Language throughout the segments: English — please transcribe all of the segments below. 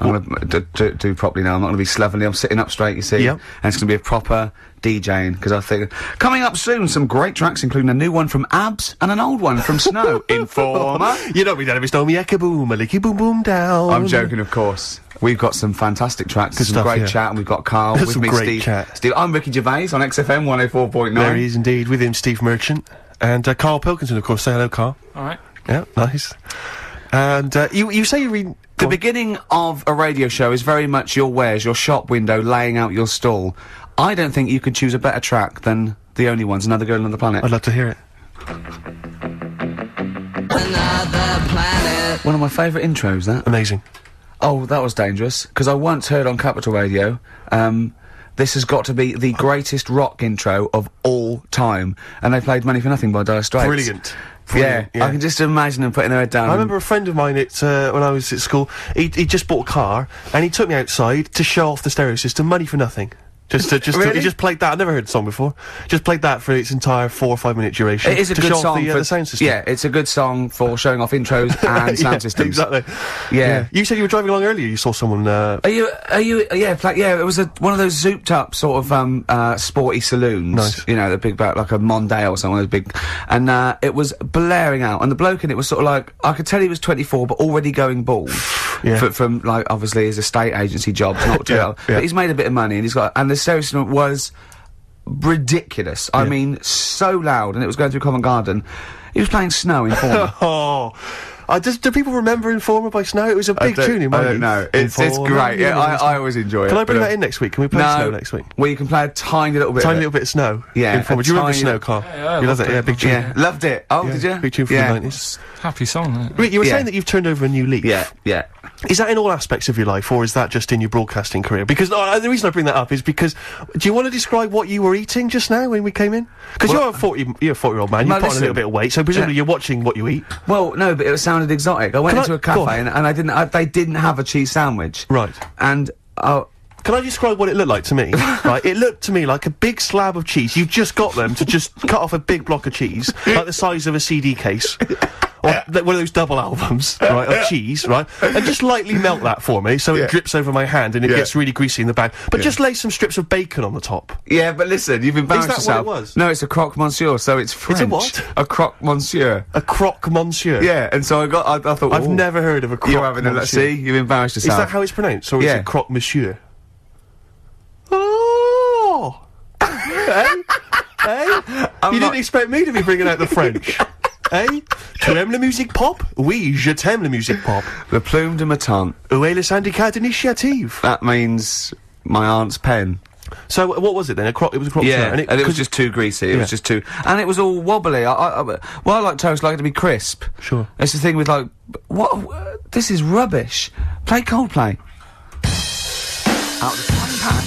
I'm going to do, do properly now. I'm not going to be slovenly. I'm sitting up straight, you see. Yep. And it's going to be a proper DJing, because I think... Coming up soon, some great tracks, including a new one from Abs and an old one from Snow. Informer. You know me, then, if it's me, eka boom, a licky boom boom down. I'm joking, of course. We've got some fantastic tracks, some stuff, great yeah. chat, and we've got Karl with Some me, great Steve. chat. Steve, I'm Ricky Gervais on XFM 104.9. There he is indeed, with him, Steve Merchant. And uh, Karl Pilkington, of course. Say hello, Karl. All right. Yeah, nice. And uh, you you say you read. The beginning of a radio show is very much your wares, your shop window, laying out your stall. I don't think you could choose a better track than The Only Ones, Another Girl on the Planet. I'd love to hear it. Another planet. One of my favourite intros, that. Amazing. Oh, that was dangerous, because I once heard on Capital Radio, um, this has got to be the greatest rock intro of all time. And they played Money for Nothing by Dire Straits. Brilliant. Yeah, yeah. I can just imagine them putting their head down. I remember a friend of mine at, uh, when I was at school, he, he just bought a car, and he took me outside to show off the stereo system, money for nothing. Just to, just to, he just played that, I've never heard the song before, just played that for its entire four or five minute duration. It is a good song the, uh, for the sound system. Yeah, it's a good song for showing off intros and sound Yeah, systems. Exactly. Yeah. You said you were driving along earlier, you saw someone, uh, Are you? Are you? Yeah, pla yeah. It was a one of those zooped up sort of um uh sporty saloons. Nice. You know, the big like a Mondeo or something. Those big, and uh, it was blaring out. And the bloke in it was sort of like I could tell he was 24, but already going bald. Yeah. F- from like obviously his estate agency job, not Yeah, yeah. But he's made a bit of money, and he's got. And the stereo was ridiculous. I mean, so loud, and it was going through Covent Garden. He was playing Snow Informer. oh. Uh, does, do people remember Informer by Snow? It was a big tune in my I don't youth. know. It's, it's great. Yeah, yeah, I, I always enjoy it. Can I bring uh, that in next week? Can we play no, Snow next week? Well, you can play a tiny little bit. Tiny of it. little bit of snow. Yeah, Informer. Do you remember tiny Snow, little- Karl? Yeah, yeah, you love loved it. it, Yeah, big loved tune. Yeah, loved it. Oh, Yeah, did you? Big tune from yeah. the 90s. Happy song. Rick, you were Yeah. saying that you've turned over a new leaf. Yeah, yeah. Is that in all aspects of your life, or is that just in your broadcasting career? Because uh, the reason I bring that up is because do you want to describe what you were eating just now when we came in? Because Well- you're a forty, you're a forty-year-old man. You No, put on a little bit of weight, so presumably Yeah. you're watching what you eat. Well, no, but it sounded exotic. I went Can into a cafe and, and I didn't. I, they didn't have a cheese sandwich. Right. And uh, Can I describe what it looked like to me? right, it looked to me like a big slab of cheese. You've just got them to just cut off a big block of cheese, like the size of a CD case. Or one of those double albums, right, of cheese, right? And just lightly melt that for me so Yeah. it drips over my hand and it Yeah. gets really greasy in the bag. But just lay some strips of bacon on the top. yeah, but listen, you've embarrassed that what it yourself. was? No, it's a croque monsieur, so it's French. It's a what? A croque monsieur. A croque monsieur. Yeah, and so I got. I, I thought. I've never heard of a croque You're having a monsieur. see. You've embarrassed yourself. Is that how it's pronounced, or is Yeah. it croque monsieur? Oh! eh? Eh? you not- didn't expect me to be bringing out the French. eh? Tu aimes la musique pop? Oui, je t'aime la musique pop. the plume de ma tante? Où est le syndicat d'initiative? That means my aunt's pen. So, what was it then? A? It was a Yeah, monsieur, and it, was just too greasy. It Yeah. was just too, and it was all wobbly. I, I, I, well, I like toast, I like it to be crisp. Sure. It's the thing with like, what? uh, This is rubbish. Play Coldplay. Out of the pan.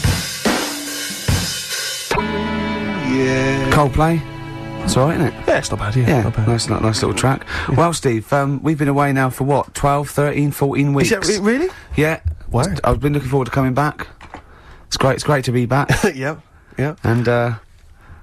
Yeah. Coldplay. That's all right, isn't it? Yeah, it's not bad, yeah. Yeah, Not bad. nice, ni- nice little track. Well, Steve, um, we've been away now for what, 12, 13, 14 weeks? Is that re- really? Yeah. Wow. I've been looking forward to coming back. It's great, it's great to be back. yep, yep. and, uh,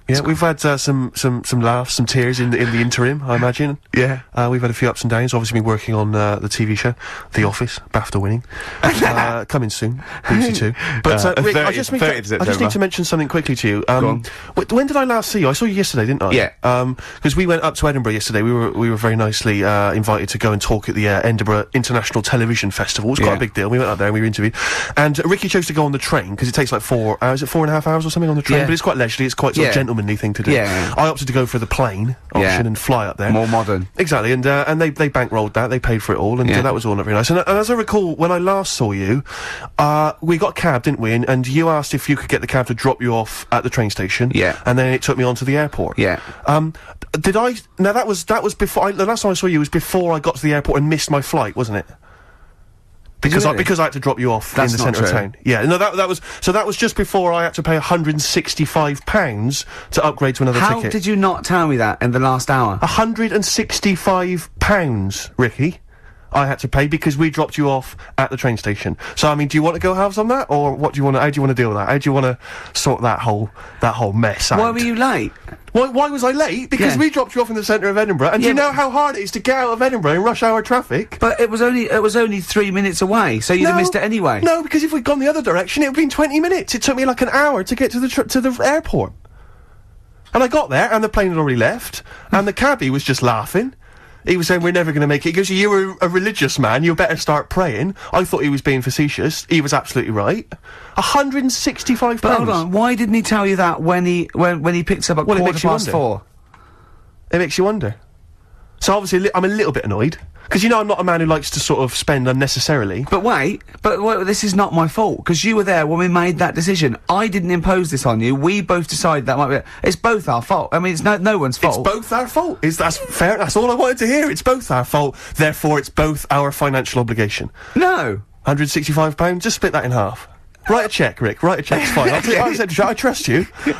Yeah, we've had uh, some some some laughs, some tears in the in the interim. I imagine. Yeah. Uh, we've had a few ups and downs. Obviously, been working on uh, the TV show, The Office, BAFTA winning, uh, coming soon, BBC Two. But uh, Uh, Rick, I just need to, I just need to mention something quickly to you. Um, when did I last see you? I saw you yesterday, didn't I? Yeah. Um, because we went up to Edinburgh yesterday. We were we were very nicely uh, invited to go and talk at the uh, Edinburgh International Television Festival. It's quite Yeah. a big deal. We went up there and we were interviewed. And Ricky chose to go on the train because it takes like four hours, it four and a half hours or something on the train. Yeah. But it's quite leisurely. It's quite sort of Yeah. Gentlemanly thing to do. Yeah. I opted to go for the plane option Yeah. and fly up there. more modern. Exactly, and uh, and they they bankrolled that. They paid for it all, and Yeah. uh, that was all not very nice. And, uh, and as I recall, when I last saw you, uh, we got a cab, didn't we? And, and you asked if you could get the cab to drop you off at the train station. Yeah. And then it took me on to the airport. Yeah. Um, did I? Now that was that was before. I, the last time I saw you was before I got to the airport and missed my flight, wasn't it? Because I because I had to drop you off That's in the centre of town. Yeah, no, that that was so that was just before I had to pay 165 pounds to upgrade to another How ticket. did you not tell me that in the last hour? 165 pounds, Ricky. I had to pay because we dropped you off at the train station. So I mean, do you want to go halves on that, or what do you want? to How do you want to deal with that? How do you want to sort that whole that whole mess out? Why were you late? Why, why was I late? Because Yeah. we dropped you off in the centre of Edinburgh, and do you know how hard it is to get out of Edinburgh in rush hour traffic? But it was only it was only three minutes away, so you'd have missed it anyway. No, because if we'd gone the other direction, it would have been 20 minutes. It took me like an hour to get to the tr- to the airport. And I got there, and the plane had already left, and the cabbie was just laughing. He was saying, we're never going to make it. He goes, you were a religious man, you better start praying. I thought he was being facetious. He was absolutely right. 165 But hold on, why didn't he tell you that when he when when he picked up at Well, quarter past wonder. four? It makes you wonder. So obviously, I'm a little bit annoyed. Because you know I'm not a man who likes to sort of spend unnecessarily. But wait, but wait, this is not my fault because you were there when we made that decision. I didn't impose this on you. We both decided that might be. It's both our fault. I mean, it's no no one's fault. It's both our fault. Is that's fair? That's all I wanted to hear. It's both our fault. Therefore, it's both our financial obligation. no. 165 pounds. Just split that in half. Write a check, Rick. Write a check. It's fine. I'll t- I said, I trust you. You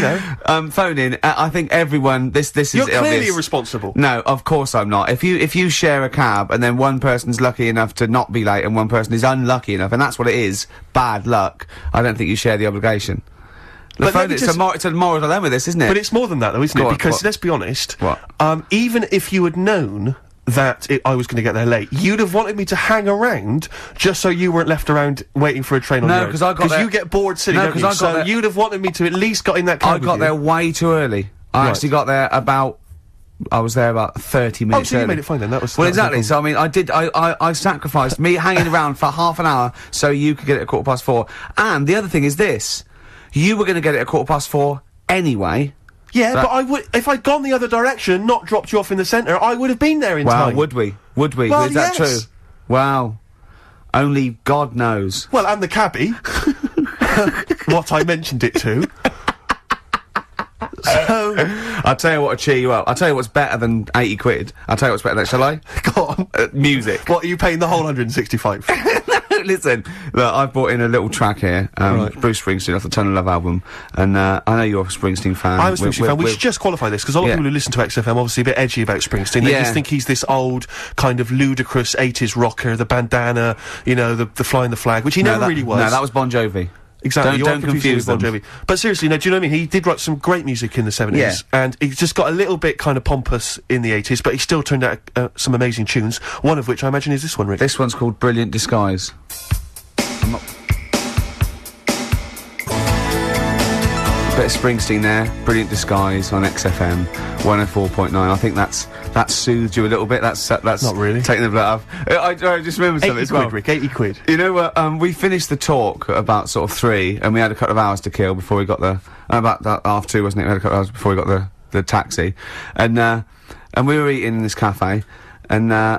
know, Um, phone in. Uh, I think everyone. This this you're is clearly obvious. irresponsible. No, of course I'm not. If you if you share a cab and then one person's lucky enough to not be late and one person is unlucky enough, and that's what it is, bad luck. I don't think you share the obligation. The But phone, it's, a just- mor- it's a moral dilemma, this, isn't it? But it's more than that, though, isn't Go it? on, because what? let's be honest. What? Um, even if you had known that it, I was going to get there late, you'd have wanted me to hang around just so you weren't left around waiting for a train on No, because I got there- you get bored sitting. No, don't 'cause you? I got so there- you'd have wanted me to at least got in that I got you. there way too early. I Right. actually got there about. I was there about thirty oh, minutes. Oh, so you early. made it fine then, that was- well, that was exactly. So I mean, I did. I I, I sacrificed me hanging around for half an hour so you could get it at quarter past four. And the other thing is this: you were going to get it at quarter past four anyway. Yeah, That- but I would if I'd gone the other direction and not dropped you off in the centre, I would have been there in Wow, time. would we? Would we? Well, is that yes. true? Wow. Only God knows. Well, and the cabbie. what I mentioned it to. so, I'll tell you what to cheer you up. I'll tell you what's better than 80 quid. I'll tell you what's better than, shall I? go on. Uh, music. What are you paying the whole 165? Listen, look, I've brought in a little track here, um, Right. Bruce Springsteen off the Tunnel of Love album, and uh, I know you're a Springsteen fan. I'm a Springsteen We're- fan. We we're- should just qualify this because a lot Yeah. of people who listen to XFM obviously a bit edgy about Springsteen. They Yeah. just think he's this old kind of ludicrous 80s rocker, the bandana, you know, the, the flying the flag, which he no, never that, really was. No, that was Bon Jovi. Exactly. Don't, you don't confuse Bon. Jovi. But seriously, no, do you know what I mean? He did write some great music in the 70s. Yeah. And he just got a little bit kind of pompous in the 80s, but he still turned out uh, some amazing tunes. One of which I imagine is this one, Rick. This one's called Brilliant Disguise. Bit of Springsteen there, Brilliant Disguise on XFM 104.9. I think that's that soothed you a little bit. That's uh, that's Not really. taking the blood off. Uh, I, I just remember 80 something quid, as well. Rick, 80 quid. You know what? Um, we finished the talk about sort of three, and we had a couple of hours to kill before we got the about that half two, wasn't it? We had a couple of hours before we got the the taxi, and uh, and we were eating in this cafe, and. Uh,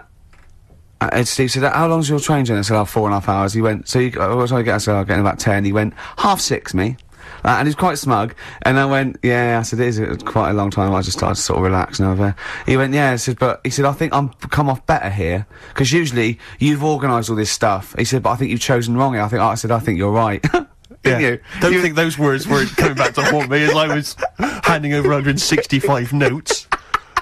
uh, and Steve said, "How long's your train journey?" I said, "Oh, four and a half hours." He went, "So you, uh, what time you get?" I said, "I'm getting about ten." He went, "Half six, me." Uh, and he's quite smug, and I went, "Yeah." I said, "It is quite a long time." I just started to sort of relax and over. There, he went, "Yeah." I said, "But he said, I think I'm come off better here because usually you've organised all this stuff." He said, "But I think you've chosen wrong." here." I think I said, "I think you're right." Didn't you? Don't You- think those words were coming back to haunt me as I was handing over 165 notes.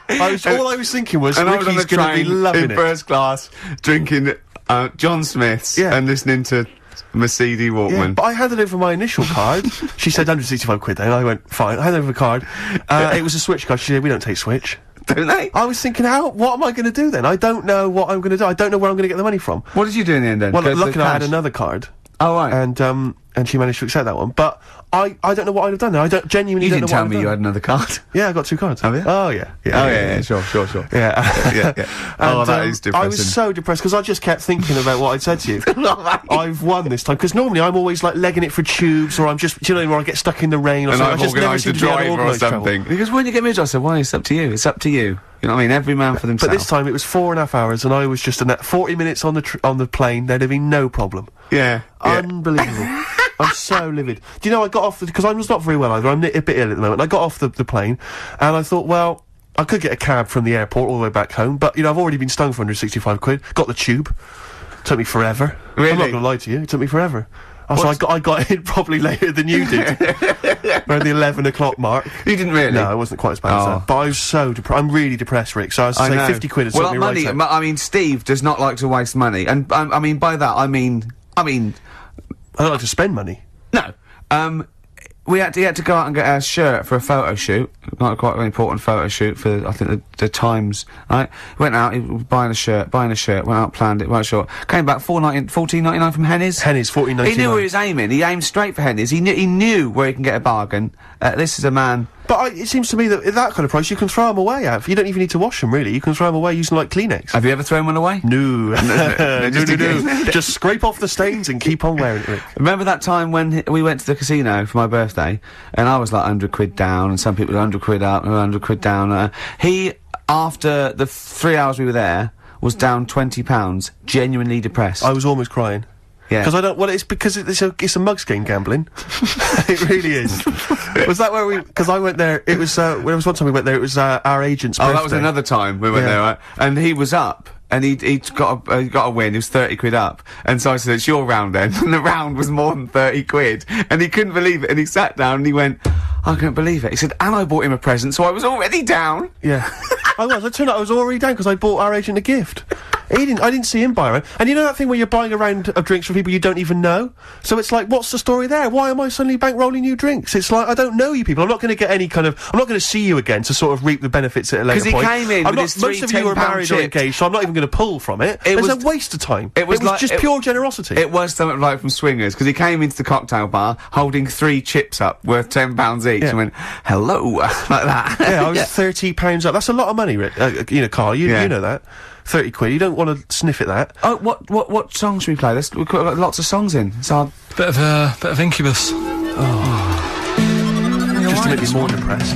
I was, all I was thinking was, and I was Ricky's going to be loving in it. first class, drinking uh, John Smith's Yeah. and listening to Mercedes Walkman. Yeah, but I handed over my initial card. she said 165 quid then. I went, fine. I handed over the card. Uh, It was a Switch card. She said, we don't take Switch. Don't they? I was thinking, how? What am I going to do then? I don't know what I'm going to do. I don't know where I'm going to get the money from. What did you do in the end then? Well, luckily I had another card. Oh right. And um, and she managed to accept that one. But I, I don't know what I'd have done. Now. I don't genuinely you don't didn't know tell what me I'd you had another card. Yeah, I got two cards. Have you? Oh yeah. oh yeah, yeah, sure, sure, sure. Yeah. yeah, yeah. oh, And, that um, is I was so depressed because I just kept thinking about what I'd said to you. I've won this time because normally I'm always like legging it for tubes or I'm just, do you know, where I get stuck in the rain or and something. I've I just never seem to be able to driver or organise travel. something. He goes, "Why don't you get me a job?" I said, "Why? It's up to you. It's up to you." You know what I mean? Every man for But this time it was four and a half hours and I was just in that 40 minutes on the tr- on the plane. There'd have been no problem. yeah, yeah. Unbelievable. I'm so livid. Do you know, I got off because I was not very well either. I'm a bit ill at the moment. I got off the, the plane and I thought, well, I could get a cab from the airport all the way back home, but, you know, I've already been stung for 165 quid. Got the tube. Took me forever. Really? I'm not going to lie to you. It took me forever. Oh, so I got I got in probably later than you did, around the eleven o'clock mark. You didn't really? No, it wasn't quite as bad as Oh. that. But I was so depressed. I'm really depressed, Rick. So I was to I say know. fifty quid has well, me money. right I mean, Steve does not like to waste money, and um, I mean by that I mean, I mean, I don't like to spend money. no. Um, we had to, he had to go out and get a shirt for a photo shoot, not quite an important photo shoot for I think the, the Times. Right, went out, he was buying a shirt, buying a shirt, went out, planned it, went short, came back four ninety, fourteen ninety nine from Hennes. Hennes fourteen He knew where he was aiming. He aimed straight for Hennes. He knew he knew where he can get a bargain. Uh, this is a man. But I, it seems to me that at that kind of price, you can throw them away. Av. You don't even need to wash them. Really, you can throw them away using like Kleenex. Have you ever thrown one away? no, no, no, just no, again. no. Just scrape off the stains and keep on wearing it, Remember that time when we went to the casino for my birthday, and I was like 100 quid down, and some people were 100 quid up 100 quid down. Uh, he, after the three hours we were there, was down 20 pounds, genuinely depressed. I was almost crying. Yeah. Because I don't. Well, it's because it's a it's a mugs game gambling. it really is. was that where we? Because I went there. It was. Uh, there was one time we went there. It was uh, our agent's Oh, birthday. that was another time we went Yeah. there, right? And he was up, and he he got a, uh, got a win. He was thirty quid up, and so I said, "It's your round then." And the round was more than thirty quid, and he couldn't believe it. And he sat down and he went, "I couldn't believe it." He said, "And I bought him a present, so I was already down." Yeah, I was. It turned out I was already down because I bought our agent a gift. He didn't. I didn't see him buy a round. And you know that thing where you're buying a round of drinks for people you don't even know. So it's like, what's the story there? Why am I suddenly bankrolling you drinks? It's like I don't know you people. I'm not going to get any kind of. I'm not going to see you again to sort of reap the benefits at a later 'Cause he came in I'm not, most of you are 10 pound married or engaged, so I'm not even going to pull from it. It it's was- a waste of time. it was like- just it- pure generosity. It was something like from Swingers because he came into the cocktail bar holding three chips up worth ten pounds each Yeah. and went hello like that. yeah, I was thirty pounds up. That's a lot of money, Rick. Uh, you know, Karl. You, Yeah. you know that. Thirty quid. You don't want to sniff at that. Oh, what what what song should we play? There's, we've got lots of songs in. So Bit of a bit of incubus. Oh. Just to make me more depressed.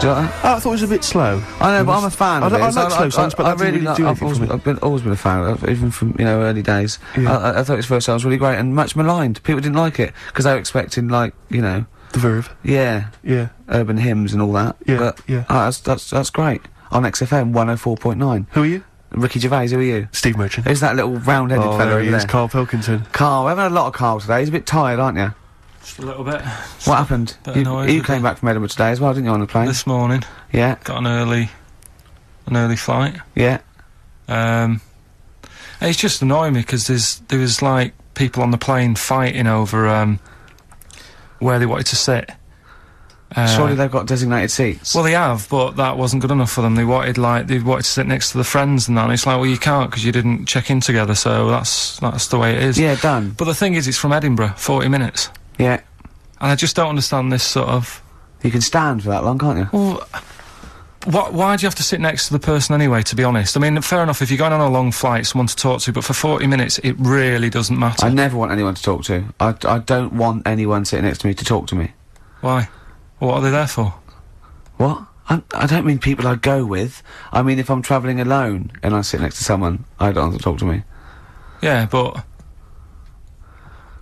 do you like that? Oh, I thought it was a bit slow. I know, but I'm a fan I of don't- it. I So like slow songs, but I that didn't really like- do I've always, for me. I've been, always been a fan of it, even from you know early days. Yeah. I, I, I thought his first song was really great and much maligned. People didn't like it because they were expecting like you know, The Verve. yeah, Yeah. urban hymns and all that. Yeah, but, yeah. oh, that's that's that's great on XFM 104.9. Who are you? Ricky Gervais, who are you? Steve Merchant. Who's that little round-headed Oh, fellow there over he there? is, Karl Pilkington. Karl, we haven't had a lot of Karl today. He's a bit tired, aren't you? Just a little bit. What happened? bit You, annoyed you came the- back from Edinburgh today as well, didn't you, on the plane? This morning Yeah, got an early an early flight. yeah. Um, it's just annoying me because there's there was like people on the plane fighting over um, where they wanted to sit. Uh, Surely they've got designated seats. Well, they have, but that wasn't good enough for them. They wanted like they wanted to sit next to the friends and that. And it's like, well, you can't because you didn't check in together. So that's that's the way it is. yeah, done. But the thing is, it's from Edinburgh, forty minutes, Yeah. and I just don't understand this sort of. You can stand for that long, can't you? Well, why, why do you have to sit next to the person anyway? To be honest, I mean, fair enough if you're going on a long flight, someone to talk to, but for forty minutes, it really doesn't matter. I never want anyone to talk to. I, I don't want anyone sitting next to me to talk to me. Why? What are they there for? What? I, I don't mean people I go with. I mean if I'm travelling alone and I sit next to someone, I don't want them to talk to me. Yeah, but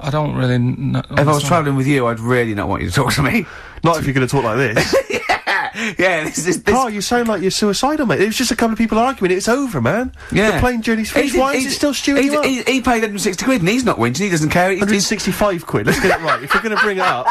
I don't really. Kn- If I was travelling with you, I'd really not want you to talk to me. Not if you're going to talk like this. yeah, this is this. Karl, you sound like you're suicidal, mate. It was just a couple of people arguing. It's over, man. yeah. The plane journey's finished. Why is it still stewing he, you up? He, he paid 160 quid and he's not whinging. He doesn't care. He, he's, 165 quid. Let's get it right. If we're going to bring it up,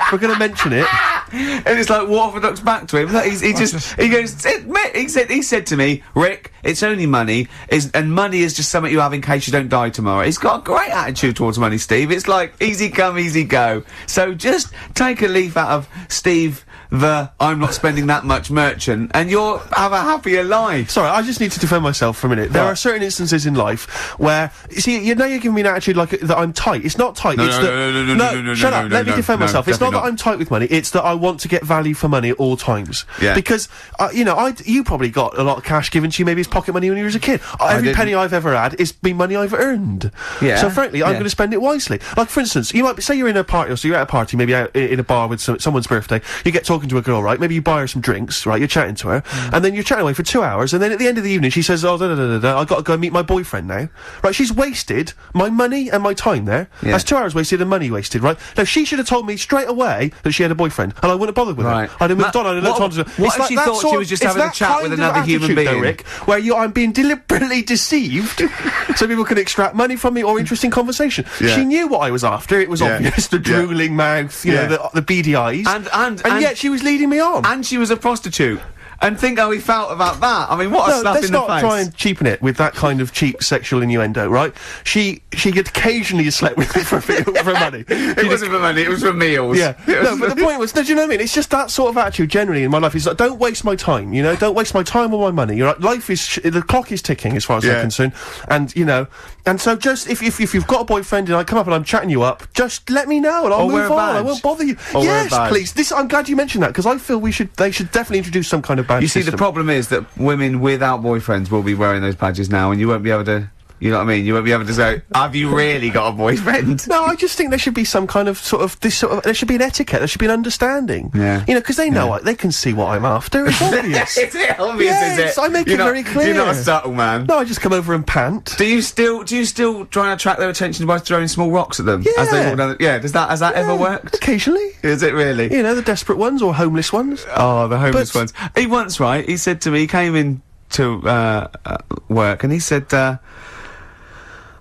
if we're going to mention it. and it's like orthodox back to him. Like, he just he goes. He said he said to me, Rick, it's only money, is and money is just something you have in case you don't die tomorrow. He's got a great attitude towards money, Steve. It's like easy come, easy go. So just take a leaf out of Steve, the I'm not spending that much merchant, and you'll have a happier life. Sorry, I just need to defend myself for a minute. There Right. are certain instances in life where, you see, you know you're giving me an attitude like that I'm tight. It's not tight. No, it's no, that, no, no, no, no, no, no, shut no, up. no, Let me defend no, myself. It's not definitely that. I'm tight with money. It's that I want to get value for money at all times. Yeah. Because, uh, you know, I, you probably got a lot of cash given to you, maybe it's pocket money when you was a kid. Every didn't. penny I've ever had is been money I've earned. Yeah, So frankly, I'm yeah. going to spend it wisely. Like, for instance, you might be, say you're in a party, or so you're at a party, maybe out in a bar with some, someone's birthday, you get talking talking to a girl, right? Maybe you buy her some drinks, right? You're chatting to her, Mm. and then you're chatting away for two hours, and then at the end of the evening, she says, "Oh, da da da da, I got to go meet my boyfriend now." Right? She's wasted my money and my time there. Yeah. That's two hours wasted and money wasted, right? Now she should have told me straight away that she had a boyfriend, and I wouldn't have bothered with Right. her. I'd have moved Ma- on. I'd have looked what- on to what It's if like she thought she sort was just having a chat with another human attitude, though, being? Rick, where you, I'm being deliberately deceived, so people can extract money from me or interesting conversation. Yeah. She knew what I was after. It was obvious. The drooling mouth, you know, the, the beady eyes, And- and- and and- yet she was leading me on. And she was a prostitute. And think how he felt about that. I mean, what a no, slap let's in the not face. try and cheapen it with that kind of cheap sexual innuendo, right? She she occasionally slept with me for, for money. it wasn't for money, it was for meals. Yeah. No, but the point was, no, do you know what I mean? It's just that sort of attitude generally in my life. It's like, don't waste my time, you know? Don't waste my time or my money. You're right? Life is, sh- the clock is ticking as far as Yeah. I'm concerned. And, you know, and so just, if, if, if you've got a boyfriend and I come up and I'm chatting you up, just let me know and I'll Or move on. I won't bother you. Or yes, please. This, I'm glad you mentioned that because I feel we should, they should definitely introduce some kind of badge You see, the problem is that women without boyfriends will be wearing those badges now, and you won't be able to. You know what I mean? You won't be able to say, "Have you really got a boyfriend?" No, I just think there should be some kind of sort of this sort of there should be an etiquette. There should be an understanding. Yeah. You know, because they know I, they can see what I'm after. It's obvious. is it obvious? Yes, is it? I make You're it not- very clear. You're not a subtle man. no, I just come over and pant. Do you still do you still try and attract their attention by throwing small rocks at them as they Yeah. walk down? The, yeah, does that has that ever Yeah, worked? Occasionally. Is it really? You know, the desperate ones or homeless ones. Oh, the homeless But- ones. He once, right? He said to me, he came in to uh, uh, work, and he said, uh,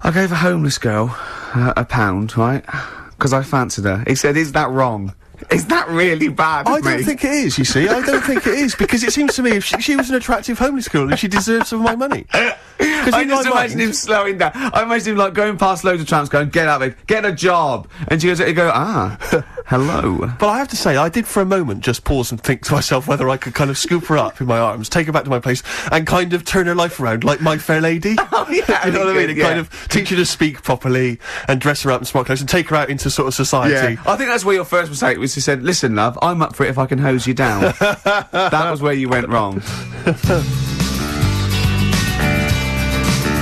"I gave a homeless girl uh, a pound, right? Because I fancied her." He said, "Is that wrong? Is that really bad?" I don't me?" think it is, you see. I don't think it is, because it seems to me if she, she was an attractive homeless girl and she deserves some of my money. I just imagine mind- him slowing down. I imagine him like going past loads of tramps, going, "Get out, babe, get a job," and she goes, "He go, ah, hello." But I have to say, I did for a moment just pause and think to myself whether I could kind of scoop her up in my arms, take her back to my place, and kind of turn her life around like my fair lady. Oh, yeah, you know what I good, mean? And yeah. kind of teach her to speak properly and dress her up in smart clothes and take her out into sort of society. Yeah, I think that's where your first mistake was. You said, "Listen, love, I'm up for it if I can hose you down." that was where you went wrong.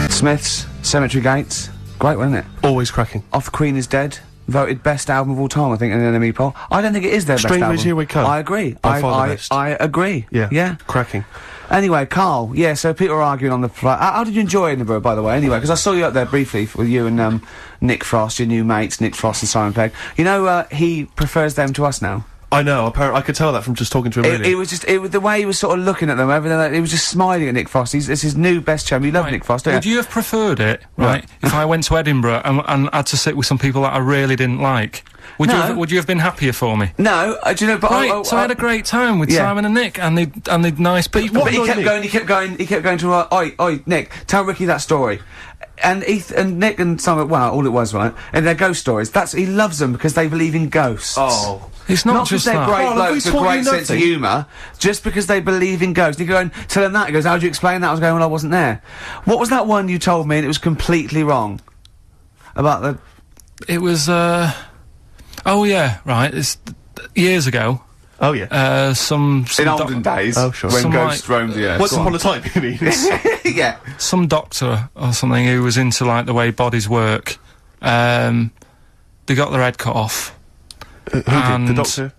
Smiths, Cemetery Gates, great, wasn't it? Always cracking. Off Queen is Dead, voted best album of all time, I think, in an NME poll. I don't think it is their best Strangeways album. Here We Come. I agree. By I, I, best. I agree. Yeah. yeah. Cracking. Anyway, Karl, yeah, so people are arguing on the flight. How, how did you enjoy Edinburgh, by the way, anyway? Because I saw you up there briefly with you and um, Nick Frost, your new mates, Nick Frost and Simon Pegg. You know, uh, he prefers them to us now. I know. Apparently, I could tell that from just talking to him. It, really. it was just, it was the way he was sort of looking at them, everything like, he was just smiling at Nick Frost. He's, it's his new best chum. You love Right. Nick Frost, don't Would you have preferred it, right, if I went to Edinburgh and, and had to sit with some people that I really didn't like? Would you have, would you have been happier for me? No, uh, do you know, but Right, oh, oh, so I had a great time with yeah. Simon and Nick, and the and they nice people. But he kept me- going, he kept going, he kept going to, uh, oi, oi, Nick, tell Ricky that story. And Eth and Nick and Simon, wow, all it was, right? And their ghost stories. That's, he loves them because they believe in ghosts. oh. It's not, Not just they're that. great Well, have blokes with great you sense of humour, just because they believe in ghosts. You go and tell him that. He goes, "How do you explain that?" I was going, "Well, I wasn't there." What was that one you told me, and it was completely wrong about the? It was. uh... Oh yeah, right. It's years ago. Oh yeah. Uh, some some, In doc- olden days, Oh, sure. when Some ghosts like- roamed the earth. Once Go upon on. a time, you mean? yeah. some doctor or something who was into like the way bodies work. Um, they got their head cut off. Who did? The doctor?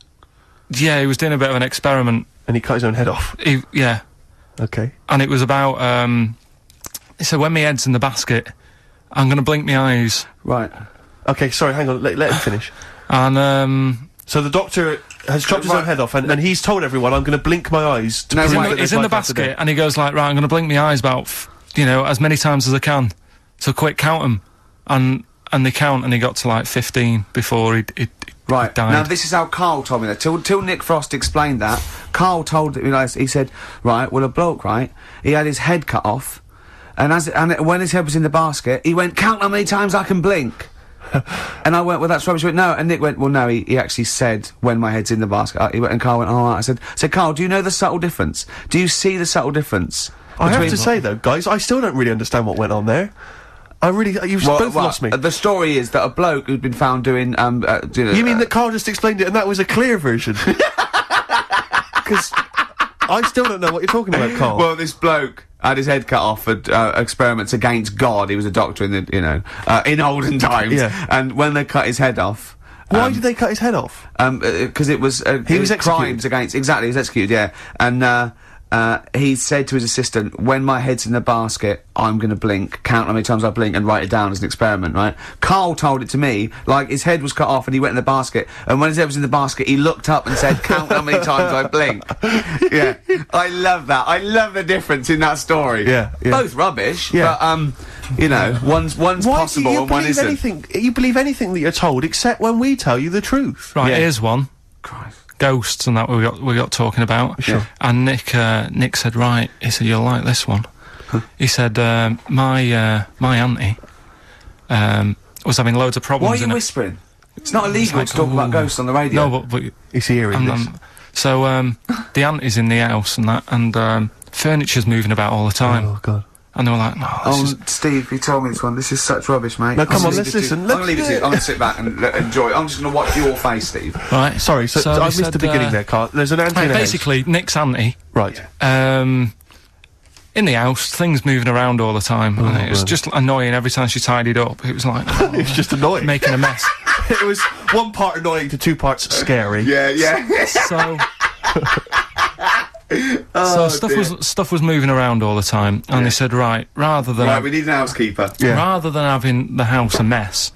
Yeah, he was doing a bit of an experiment. And he cut his own head off. He, yeah, Okay. and it was about. Um, he said, "When my head's in the basket, I'm going to blink my eyes." Right. Okay, sorry, hang on. Let, let him finish. And um, So the doctor has chopped his own head off, and, and he's told everyone, "I'm going to blink my eyes." To No, prove he's in that the, he's in the basket, and he goes like, "Right, I'm going to blink my eyes about, f- you know, as many times as I can, so quick count them." And and they count, and he got to like 15 before he he, he Right. died. Now this is how Karl told me that. Till till Nick Frost explained that, Karl told you know, he said, right, well a bloke, right, he had his head cut off, and as and when his head was in the basket, he went, count how many times I can blink. and I went, well that's rubbish. Went, no, and Nick went, well no, he, he actually said when my head's in the basket. Uh, he went, and Karl went, right. I said, I said, Karl, do you know the subtle difference? Do you see the subtle difference? I have to say though, guys, I still don't really understand what went on there. I really, you've Well, both well, lost me. The story is that a bloke who'd been found doing um. Uh, do- you mean uh, that Karl just explained it, and that was a clear version? Because I still don't know what you're talking about, Karl. Well, this bloke had his head cut off for uh, experiments against God. He was a doctor in the, you know, uh, in olden times. Yeah. And when they cut his head off, Why Um, did they cut his head off? um, because it was uh, He was executed. crimes against exactly. He was executed, yeah, and uh, uh, he said to his assistant, "When my head's in the basket, I'm going to blink. Count how many times I blink and write it down as an experiment." Right? Karl told it to me like his head was cut off and he went in the basket, and when his head was in the basket, he looked up and said, "Count how many times I blink." yeah, I love that. I love the difference in that story. Yeah, yeah. both rubbish. Yeah. but um, you know, one's one's Why possible do you and one believe isn't. anything? You believe anything that you're told, except when we tell you the truth. Right, Yeah. here's one. Christ. Ghosts and that we got we got talking about. Sure. And Nick uh, Nick said, right. He said, you'll like this one. He said, um, my uh, my auntie um, was having loads of problems. Why problems. are you in it. whispering? It's not illegal like, to talk about ghosts on the radio. No, but, but He's hearing and, this. um, so um, the auntie's in the house and that, and um, furniture's moving about all the time. oh god. And they were like, no, this Oh, is Steve, you told me this one. This is such rubbish, mate. No, come gonna on, let's it to you. listen, I'm gonna leave it to you. I'm gonna sit back and enjoy. it. I'm just gonna watch your face, Steve. right. Sorry, so, So I missed said, the beginning uh, there, Karl. There's an auntie Right, in a house. basically, Nick's auntie Right. um, in the house, things moving around all the time. and it was right. just annoying every time she tidied up. It was like oh, was just annoying. making a mess. it was one part annoying to two parts scary. Yeah, yeah. So, Oh, so stuff was stuff was moving around all the time, and they said, right, rather than right, we need an housekeeper. Yeah. rather than having the house a mess,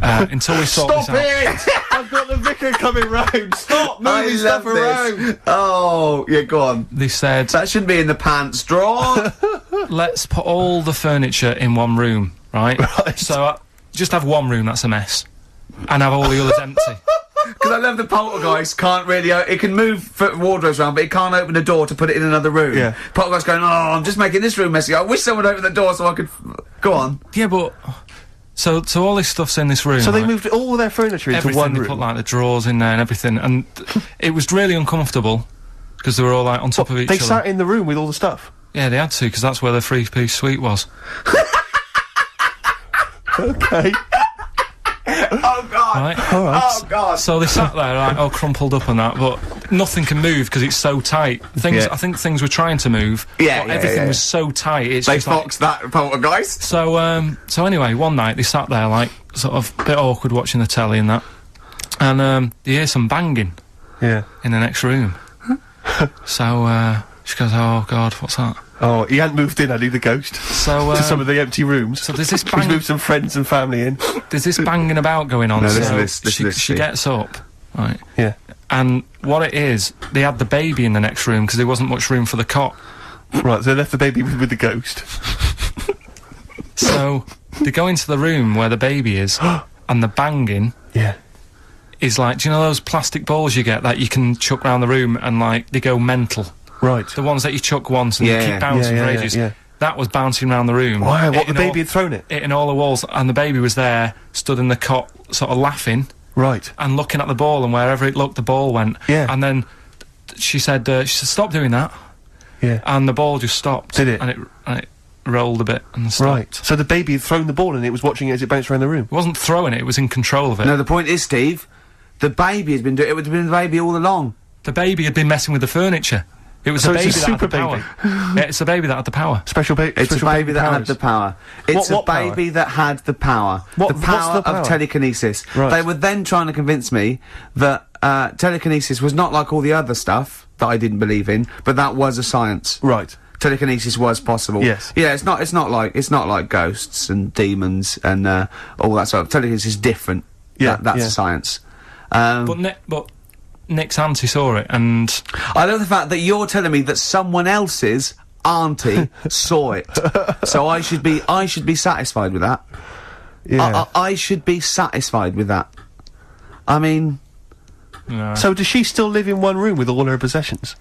uh, until we sort Stop this out. it! I've got the vicar coming round. Stop moving I stuff love around. this. Oh, yeah, go on. They said, That shouldn't be in the pants drawer. let's put all the furniture in one room, right? Right. So uh, just have one room that's a mess, and have all the others empty. Because I love the poltergeist can't really. O- it can move f- wardrobes around, but it can't open the door to put it in another room. Yeah. Poltergeist going, oh, I'm just making this room messy. I wish someone would open the door so I could. F- go on. Yeah, but so so all this stuff's in this room. So they right? moved all their furniture into everything. one they room. put like the drawers in there and everything, and it was really uncomfortable because they were all like on top of each they other. They sat in the room with all the stuff. yeah, they had to because that's where the three piece suite was. Okay. Oh, Oh, God. Right. All right. Oh, God. So they sat there like all crumpled up and that, but nothing can move because it's so tight. Things Yeah. I think things were trying to move. Yeah, but yeah, everything yeah. was so tight. It's They just like, that poltergeist. So, um, so anyway, one night they sat there like sort of a bit awkward watching the telly and that, and um, they hear some banging Yeah. in the next room. so uh, she goes, "Oh God, what's that?" Oh, he hadn't moved in, had he, the ghost? So, to some um, of the empty rooms. so there's this bang, moved some friends and family in. there's this banging about going on. No, so listen listen she, this, she gets up, right, Yeah. and what it is, they had the baby in the next room because there wasn't much room for the cot. Right, so they left the baby with, with the ghost. So they go into the room where the baby is, and the banging Yeah. is like, do you know those plastic balls you get that you can chuck around the room and like they go mental? Right. The ones that you chuck once and Yeah. you keep bouncing Yeah, for yeah, ages. yeah, yeah. That was bouncing around the room. Wow, what, the baby all, had thrown it? hitting all the walls, and the baby was there, stood in the cot, sort of laughing Right. and looking at the ball, and wherever it looked, the ball went. Yeah. And then she said, uh, she said, stop doing that, Yeah. and the ball just stopped. Did it? And it, and it rolled a bit and stopped. Right. So the baby had thrown the ball and it was watching it as it bounced around the room. It wasn't throwing it; it was in control of it. No, the point is, Steve, the baby has been doing. It would have been the baby all along. The baby had been messing with the furniture. It was So the it's baby a that had the super power. yeah, it's a baby that had the power. Special, ba- It's special a baby that had the power. It's What- what a power? baby that had the power. What- the what's power the power? of telekinesis. Right. They were then trying to convince me that uh, telekinesis was not like all the other stuff that I didn't believe in, but that was a science. Right. Telekinesis was possible. Yes. Yeah, it's not. It's not like it's not like ghosts and demons and uh, all that sort of. Telekinesis is different. Yeah, That- that's yeah. a science. Um, But Nick, but Nick's auntie saw it, and I love the fact that you're telling me that someone else's auntie saw it, so I should be I should be satisfied with that. Yeah. I, I, I should be satisfied with that. I mean, no, so does she still live in one room with all her possessions?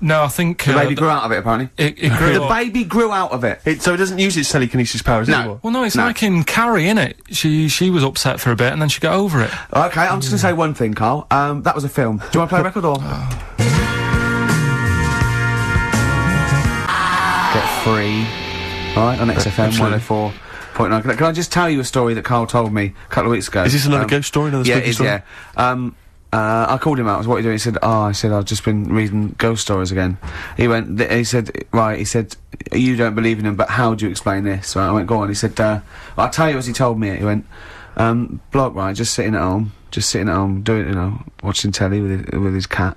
No, I think the uh, baby grew out of it. Apparently, it, it grew the up. baby grew out of it. It, so it doesn't use its telekinesis powers No. anymore? Well, no, it's No. like in Carrie, innit? She she was upset for a bit, and then she got over it. Okay, I'm just gonna say one thing, Karl. Um, that was a film. Do you want to play a record or? Get free. All right, on XFM absolutely. 104.9. Can I, can I just tell you a story that Karl told me a couple of weeks ago? Is this another Um, ghost story? Another yeah, spooky it is, story? yeah. Um, uh, I called him out. I was, what are you doing? He said, oh, I said, I've just been reading ghost stories again. He went, he said, right, he said, you don't believe in them, but how do you explain this? Right, I went, go on. He said, uh, I'll tell you as he told me it. He went, um, bloke, right, just sitting at home, just sitting at home doing, you know, watching telly with his, with his cat,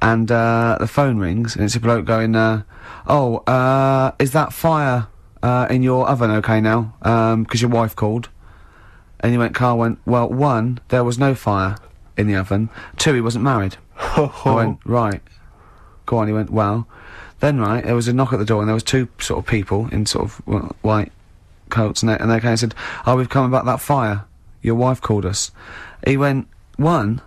and uh, the phone rings and it's a bloke going, uh, "Oh, uh, is that fire uh, in your oven okay now? Um 'cause your wife called." And he went, Karl went, well, one, there was no fire in the oven. Two, he wasn't married. I went, right. Go on, he went, well. Then, right, there was a knock at the door and there was two sort of people in sort of well, white coats and they, and they came and said, oh, we've come about that fire. Your wife called us. He went, one,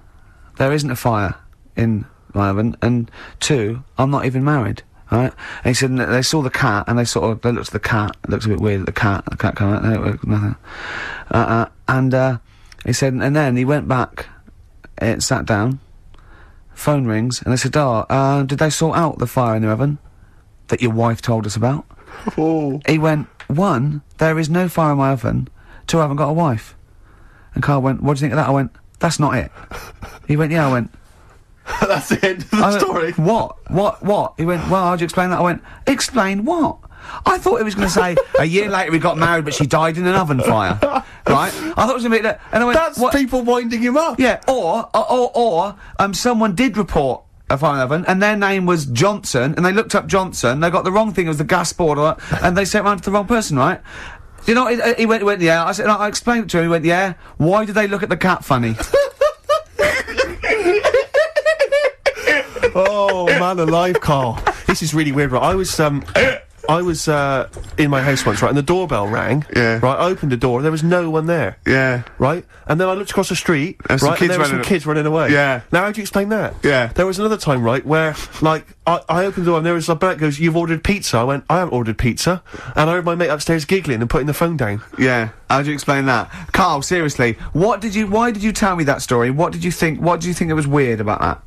there isn't a fire in my oven, and two, I'm not even married. Right? And he said and they saw the cat, and they sort of they looked at the cat. It looks a bit weird. at The cat, the cat come out. No, nothing. Uh, uh, and uh, he said, and then he went back, uh, sat down. Phone rings, and they said, "Oh, uh, did they sort out the fire in the oven that your wife told us about?" Oh. He went, "One, there is no fire in my oven. Two, I haven't got a wife." And Karl went, "What do you think of that?" I went, "That's not it." He went, "Yeah." I went, That's the end of the I went, story. What? What? What? He went, well, how'd you explain that? I went, explain what? I thought it was going to say, a year later we got married, but she died in an oven fire. Right? I thought it was going to be that. And I went, That's what? people winding him up. Yeah, or, or, or, or, um, someone did report a fire in oven, and their name was Johnson, and they looked up Johnson, they got the wrong thing, it was the gas board, or, and they sent round to the wrong person, right? You know, he, he went, he went, yeah. I said, I explained it to him. He went, yeah. Why did they look at the cat funny? oh man alive, Karl. This is really weird, right? I was um I was uh in my house once, right, and the doorbell rang. Yeah. Right, I opened the door, there was no one there. yeah. Right? And then I looked across the street, There's some right, and there were some running- kids running away. Yeah. Now how do you explain that? Yeah. There was another time, right, where like I, I opened the door and there was a bloke goes, You've ordered pizza. I went, I haven't ordered pizza and I heard my mate upstairs giggling and putting the phone down. Yeah. How do you explain that? Karl, seriously, what did you, why did you tell me that story? What did you think, what do you think it was weird about that?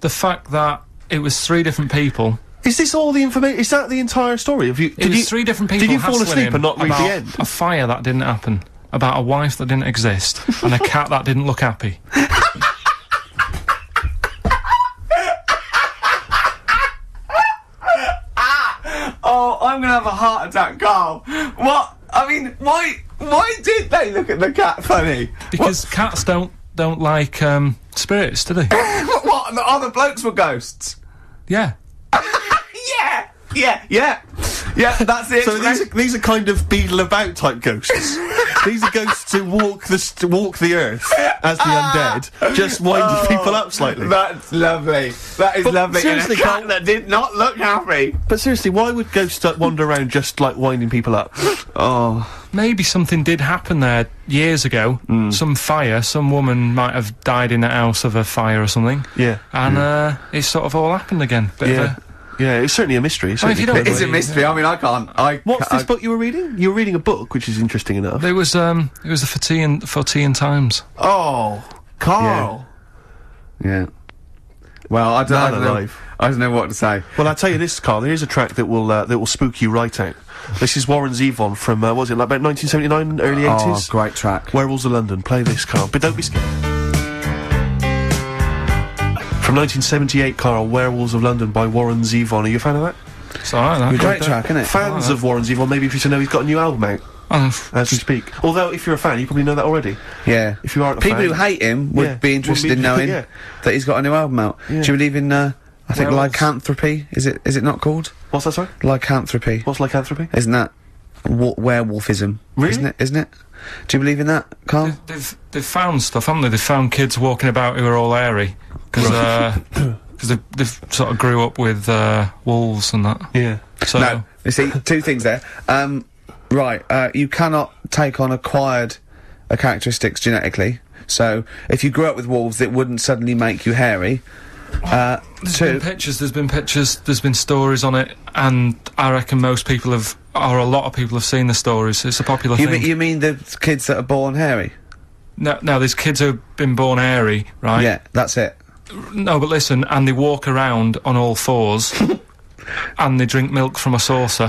The fact that it was three different people. Is this all the information? Is that the entire story? Have you? It did was you, three different people. Did you fall asleep and not read the end? A fire that didn't happen. About a wife that didn't exist and a cat that didn't look happy. Oh, I'm gonna have a heart attack, Karl. What? I mean, why, why did they look at the cat funny? Because cats don't don't like um, spirits, do they? What, what, the other blokes were ghosts? yeah. Yeah! Yeah, yeah. Yeah, that's it. So these are, these are kind of beetle about type ghosts. these are ghosts who walk the walk the earth as the ah. undead, just winding oh, people up slightly. That's lovely. That is But lovely. seriously, and a cat that did not look happy. But seriously, why would ghosts wander around just like winding people up? Oh, Maybe something did happen there years ago. Some fire. Some woman might have died in a house of a fire or something. Yeah, And uh, it sort of all happened again. Bit of yeah, a- yeah. It's certainly a mystery. It's I mean, if you don't it is a believe- mystery. I mean, I can't. I. What's ca- this book you were reading? You were reading a book, which is interesting enough. It was um, it was the Fortean Fortean Times. Oh, Karl. Yeah. Well, I don't, I don't know. I don't know what to say. Well, I'll tell you this, Karl. There is a track that will uh, that will spook you right out. This is Warren Zevon from uh, what was it like about 1979, early 80s? Oh, 80s. great track. Werewolves of London. Play this, Karl. But don't be scared. From 1978, Karl, Werewolves of London by Warren Zevon. Are you a fan of that? It's alright. that. Great track, isn't it? Fans of Warren Zevon, maybe if you should know he's got a new album out Oh, as we speak. Although, if you're a fan, you probably know that already. Yeah. If you aren't a People fan- who hate him would Yeah, be would interested be- in knowing yeah. that he's got a new album out. Yeah. Do you believe in? Uh, I think Werewolves. lycanthropy. Is it? Is it not called What's that, sorry? lycanthropy? What's lycanthropy? Isn't that werewolfism? Really? Isn't it? Isn't it? Do you believe in that, Karl? they've, they've they've found stuff, haven't they? They've found kids walking about who are all hairy because they they've sort of grew up with uh, wolves and that. Yeah. So No. You see, two things there. Um, right. Uh, you cannot take on acquired uh, characteristics genetically. So, if you grew up with wolves, it wouldn't suddenly make you hairy. Uh, There's two. been pictures, there's been pictures, there's been stories on it, and I reckon most people have, or a lot of people have seen the stories. It's a popular You thing. mean, you mean the kids that are born hairy? no, no, there's kids who've been born hairy, right? Yeah, that's it. No, but listen, and they walk around on all fours, and they drink milk from a saucer.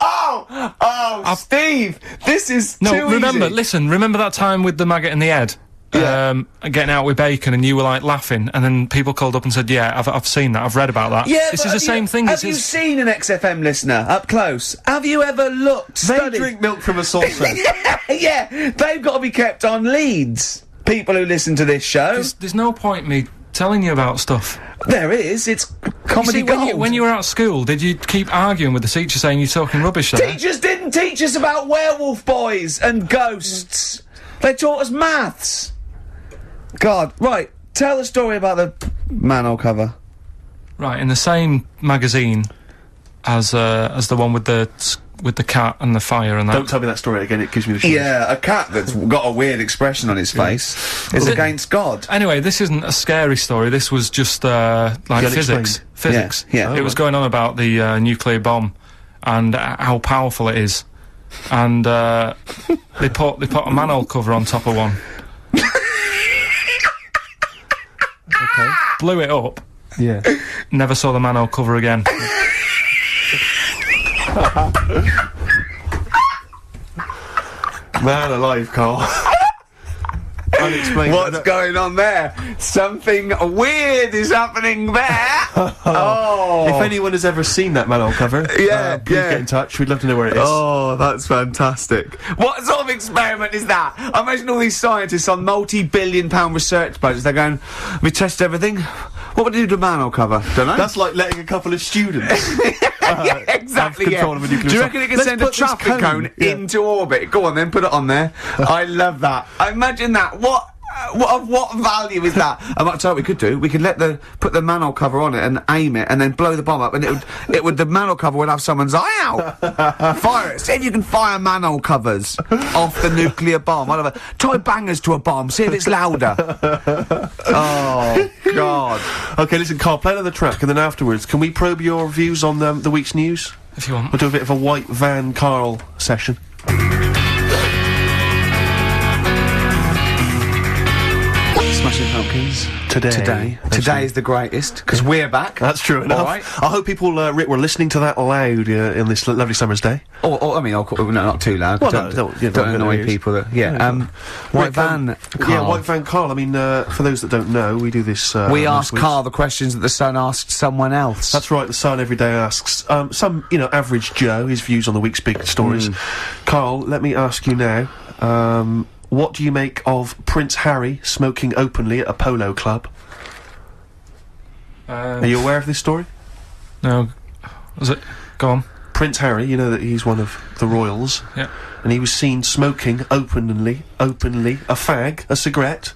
Oh, oh, Steve, this is No, remember, easy. listen, remember that time with the maggot in the head? Yeah. Um, getting out with bacon, and you were like laughing, and then people called up and said, "Yeah, I've, I've seen that. I've read about that. Yeah, this is the same you, thing. Have It's you his- seen an XFM listener up close? Have you ever looked? They studied? drink milk from a saucer. yeah, they've got to be kept on leads. People who listen to this show, there's, there's no point me telling you about stuff. there is. It's You comedy see, when gold. you, when you were at school, did you keep arguing with the teacher saying you're talking rubbish there? Teachers didn't teach us about werewolf boys and ghosts. They taught us maths. God, right. Tell the story about the manhole cover. Right, in the same magazine as uh, as the one with the with the cat and the fire and that. Don't tell me that story again. It gives me the shivers. Yeah, a cat that's got a weird expression on its face is it- against God. Anyway, this isn't a scary story. This was just uh, like The physics. unexplained. Physics. Yeah, yeah. It was going on about the uh, nuclear bomb and uh, how powerful it is. And uh, they put they put a manhole cover on top of one. Okay. Blew it up. Yeah. Never saw the manhole cover again. Man alive, Karl. Unexplained. What's going on there? Something weird is happening there. oh. If anyone has ever seen that manhole cover, Yeah, uh, please yeah. get in touch. We'd love to know where it is. Oh, that's fantastic. What sort of experiment is that? I imagine all these scientists on multi-billion pound research budgets, they're going, we test everything. What would we do to manhole cover? Don't know. That's like letting a couple of students. yeah, exactly. have Yeah. of a nuclear Do you reckon it can send a traffic cone- cone, yeah. into orbit? Go on, then put it on there. I love that. I Imagine that. What? Uh, What of what value is that? I might tell you what we could do. We could let the put the manhole cover on it and aim it, and then blow the bomb up, and it would it would the manhole cover would have someone's eye out. fire it. See if you can fire manhole covers off the nuclear bomb. I'll have a, try bangers to a bomb. See if it's louder. oh God. okay, listen, Karl, play another track, and then afterwards, can we probe your views on um, the week's news? If you want. We'll do a bit of a white van Karl session. Smashing Pumpkins. Today. Today. That's Today right. is the greatest, because we're back. That's true enough. All right. I hope people, uh, Rick, were listening to that loud uh, in this lovely summer's day. Or, or I mean, I'll no, not too loud. Well, don't, no, don't- yeah, don't annoy people. That, yeah. No, um, White Rick, um, Van, Yeah, Karl. White Van Karl. I mean, uh, for those that don't know, we do this. Uh, we ask. Karl the questions that the Sun asked someone else. That's right. The Sun every day asks um, some, you know, average Joe his views on the week's big stories. Hmm. Karl, let me ask you now. Um, what do you make of Prince Harry smoking openly at a polo club? Are you aware of this story? no. Was it? Go on. Prince Harry, you know that he's one of the royals, Yeah. and he was seen smoking openly, openly a fag, a cigarette,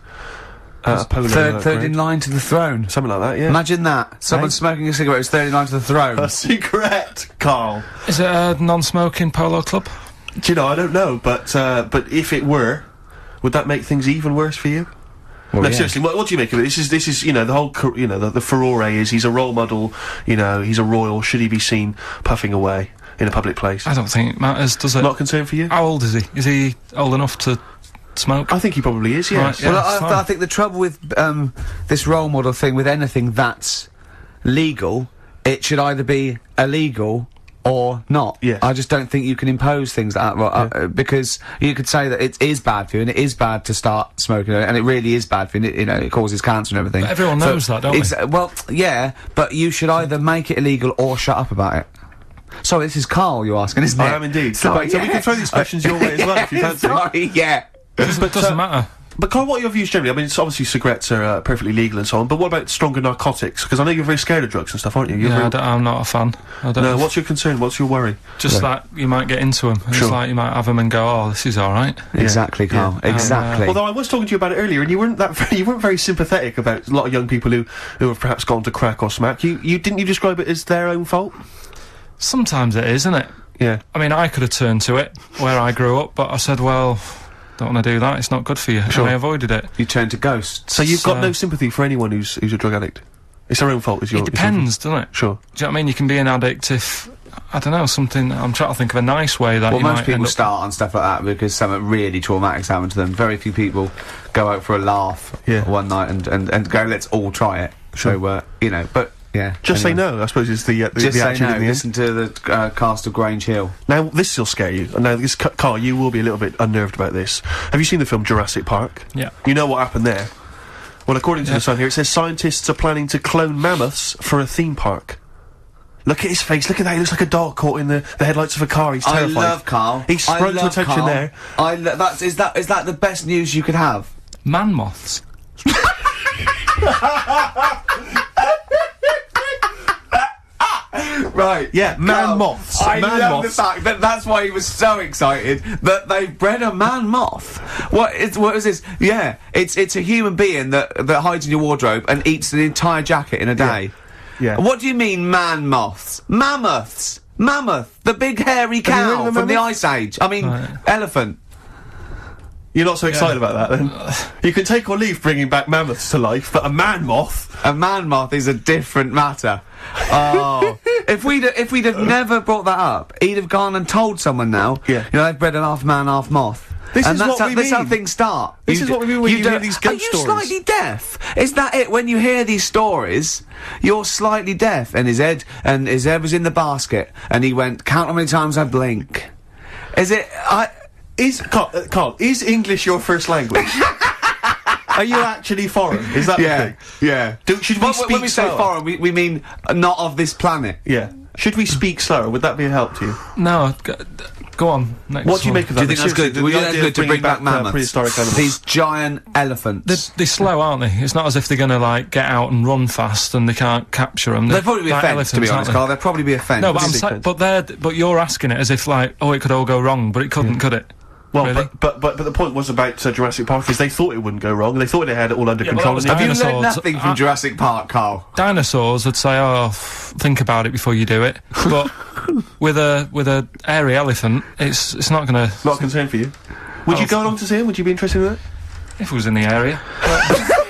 at a polo third, uh, third in line to the throne. something like that. Yeah, Imagine that. Someone Hey? smoking a cigarette who's third in line to the throne. a cigarette, Karl. Is it a non-smoking polo club? Do you know? I don't know, but uh, but if it were, would that make things even worse for you? Well, no, yeah. seriously, what, what do you make of it? This is this is you know the whole you know the, the furore is he's a role model, you know he's a royal. Should he be seen puffing away in a public place? I don't think it matters, does it? Not a concern for you? How old is he? Is he old enough to smoke? I think he probably is. Yes. Right, yeah. well, it's I. I think the trouble with um, this role model thing, with anything that's legal, it should either be illegal or not. Yes. I just don't think you can impose things like that well, uh, uh, because you could say that it is bad for you and it is bad to start smoking and it really is bad for you. And it, you know, it causes cancer and everything. But everyone knows that, don't they? Well, yeah, but you should either make it illegal or shut up about it. So this is Karl you're asking, isn't it? I am indeed. Sorry, So we can throw these questions your way as well if you fancy. Sorry, yeah. Doesn't, doesn't matter. But Karl, what are your views generally? I mean, it's obviously cigarettes are uh, perfectly legal and so on. But what about stronger narcotics? Because I know you're very scared of drugs and stuff, aren't you? You're Yeah, very- I I'm not a fan. I don't no. What's your concern? What's your worry? just that you might get into them. Sure. It's like you might have them and go, "Oh, this is all right." Exactly, Karl. Yeah. Exactly. Although I was talking to you about it earlier, and you weren't that very, you weren't very sympathetic about a lot of young people who who have perhaps gone to crack or smack. You you didn't you describe it as their own fault? Sometimes it is, isn't it? Yeah. I mean, I could have turned to it where I grew up, but I said, "Well, don't want to do that. It's not good for you." Sure. And I avoided it. you turn to ghosts. So you've got no sympathy for anyone who's who's a drug addict. It's their own fault. Is your It depends, doesn't it? Sure. Do you know what I mean? You can be an addict if I don't know something. I'm trying to think of a nice way that Well, most people start on stuff like that because something really traumatic's happened to them. Very few people go out for a laugh Yeah. one night and, and, and go, let's all try it. Sure. So, uh, you know, but Yeah. Just say no. I suppose it's the uh, the, Just the say attitude no. in the end. Listen to the uh, cast of Grange Hill. Now this will scare you. Now this ca- Karl, you will be a little bit unnerved about this. Have you seen the film Jurassic Park? Yeah. You know what happened there. Well, according to the Sun here, it says scientists are planning to clone mammoths for a theme park. Look at his face. Look at that. He looks like a dog caught in the, the headlights of a car. He's terrified. I love Karl. He sprung I to love attention Karl. there. I lo- that's is that is that the best news you could have? Man moths. Right. Yeah, man moths. I Man love moths. the fact that that's why he was so excited that they bred a man moth. What is what is this? Yeah, it's it's a human being that that hides in your wardrobe and eats an entire jacket in a day. Yeah. What do you mean man moths? Mammoths. Mammoth, the big hairy cow a from the? Ice Age. I mean, Right. elephant. You're not so excited about that, then? You can take or leave bringing back mammoths to life, but a man moth. A man moth is a different matter. Oh, if we'd if we'd have never brought that up, he'd have gone and told someone now. Yeah. you know they've bred an half man, half moth. This and is that's what how, we This how things start. This is d- what we mean when you hear don't- these Are you stories. slightly deaf? Is that it? When you hear these stories, you're slightly deaf. And his head and his head was in the basket, and he went, "Count how many times I blink." Is it? I. Is Karl, uh, Karl is English your first language? Are you actually foreign? Is that the Yeah, thing? yeah. Do- should we But speak when we say foreign, we, we mean not of this planet. Yeah. Should we speak slower? Would that be a help to you? No, go, go on. Next What do you make of Do that? you think that's good? the Would you think idea that's good to bring back, uh, mammoths? prehistoric animals. These giant elephants. They're, they're slow, aren't they? It's not as if they're going to like get out and run fast and they can't capture them. They'd probably be a fence, to be honest, Karl. They'd probably be a fence. No, but I'm sa- but they're but you're asking it as if like oh it could all go wrong, but it couldn't, could it? Well, really? but, but but but the point was about uh, Jurassic Park is they thought it wouldn't go wrong. They thought they had it all under Yeah, control. Have you learned nothing from Uh, Jurassic Park, Karl? Dinosaurs would say oh think about it before you do it, but with a with a airy elephant, it's it's not going to. not a concern for you. Would you Oh. go along to see him? Would you be interested in that? If it was in the area,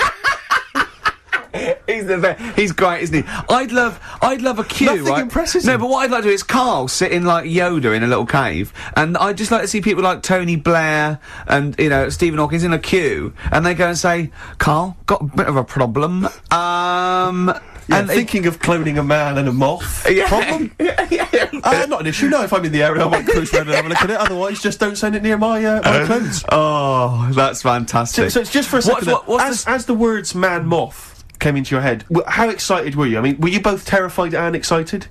He's the best. He's great, isn't he? I'd love, I'd love a queue, Nothing right? impresses no, him. but what I'd like to do is Karl sitting like Yoda in a little cave, and I'd just like to see people like Tony Blair and you know Stephen Hawkins in a queue, and they go and say, "Karl, got a bit of a problem." Um, Yeah, and it- thinking of cloning a man and a moth. yeah, Problem? yeah. Uh, not an issue. No, if I'm in the area, I might cruise around and have a look at it. Otherwise, just don't send it near my uh, my clothes. Oh, that's fantastic. so it's just for a What's- second. what- what's as, the- as the words "man moth" came into your head, how excited were you? I mean, were you both terrified and excited?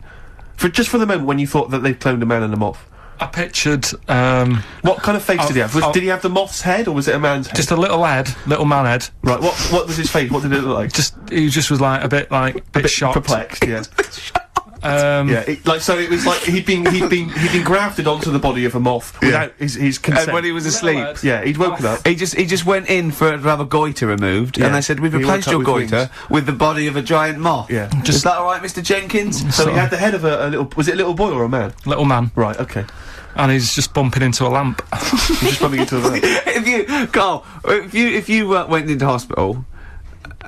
For just for the moment when you thought that they'd cloned a man and a moth. I pictured um, What kind of face did he have? Was, did he have the moth's head or was it a man's head? just a little head, little man head. right. What what was his face? What did it look like? Just he just was like a bit like a bit, shocked. perplexed. Yeah. Um, Yeah, it, like so. It was like he'd been he'd been he'd been grafted onto the body of a moth without his, his consent. and when he was asleep. Little yeah, he'd woken up. He just he just went in for to have a goiter removed, Yeah. and they said we've replaced your with goiter with the body of a giant moth. Yeah. is Just- that all right, Mr. Jenkins? So he had the head of a, a little. Was it a little boy or a man? little man, Right. Okay. and he's just bumping into a lamp. He's just bumping into a man. if you Karl, if you if you uh, went into hospital.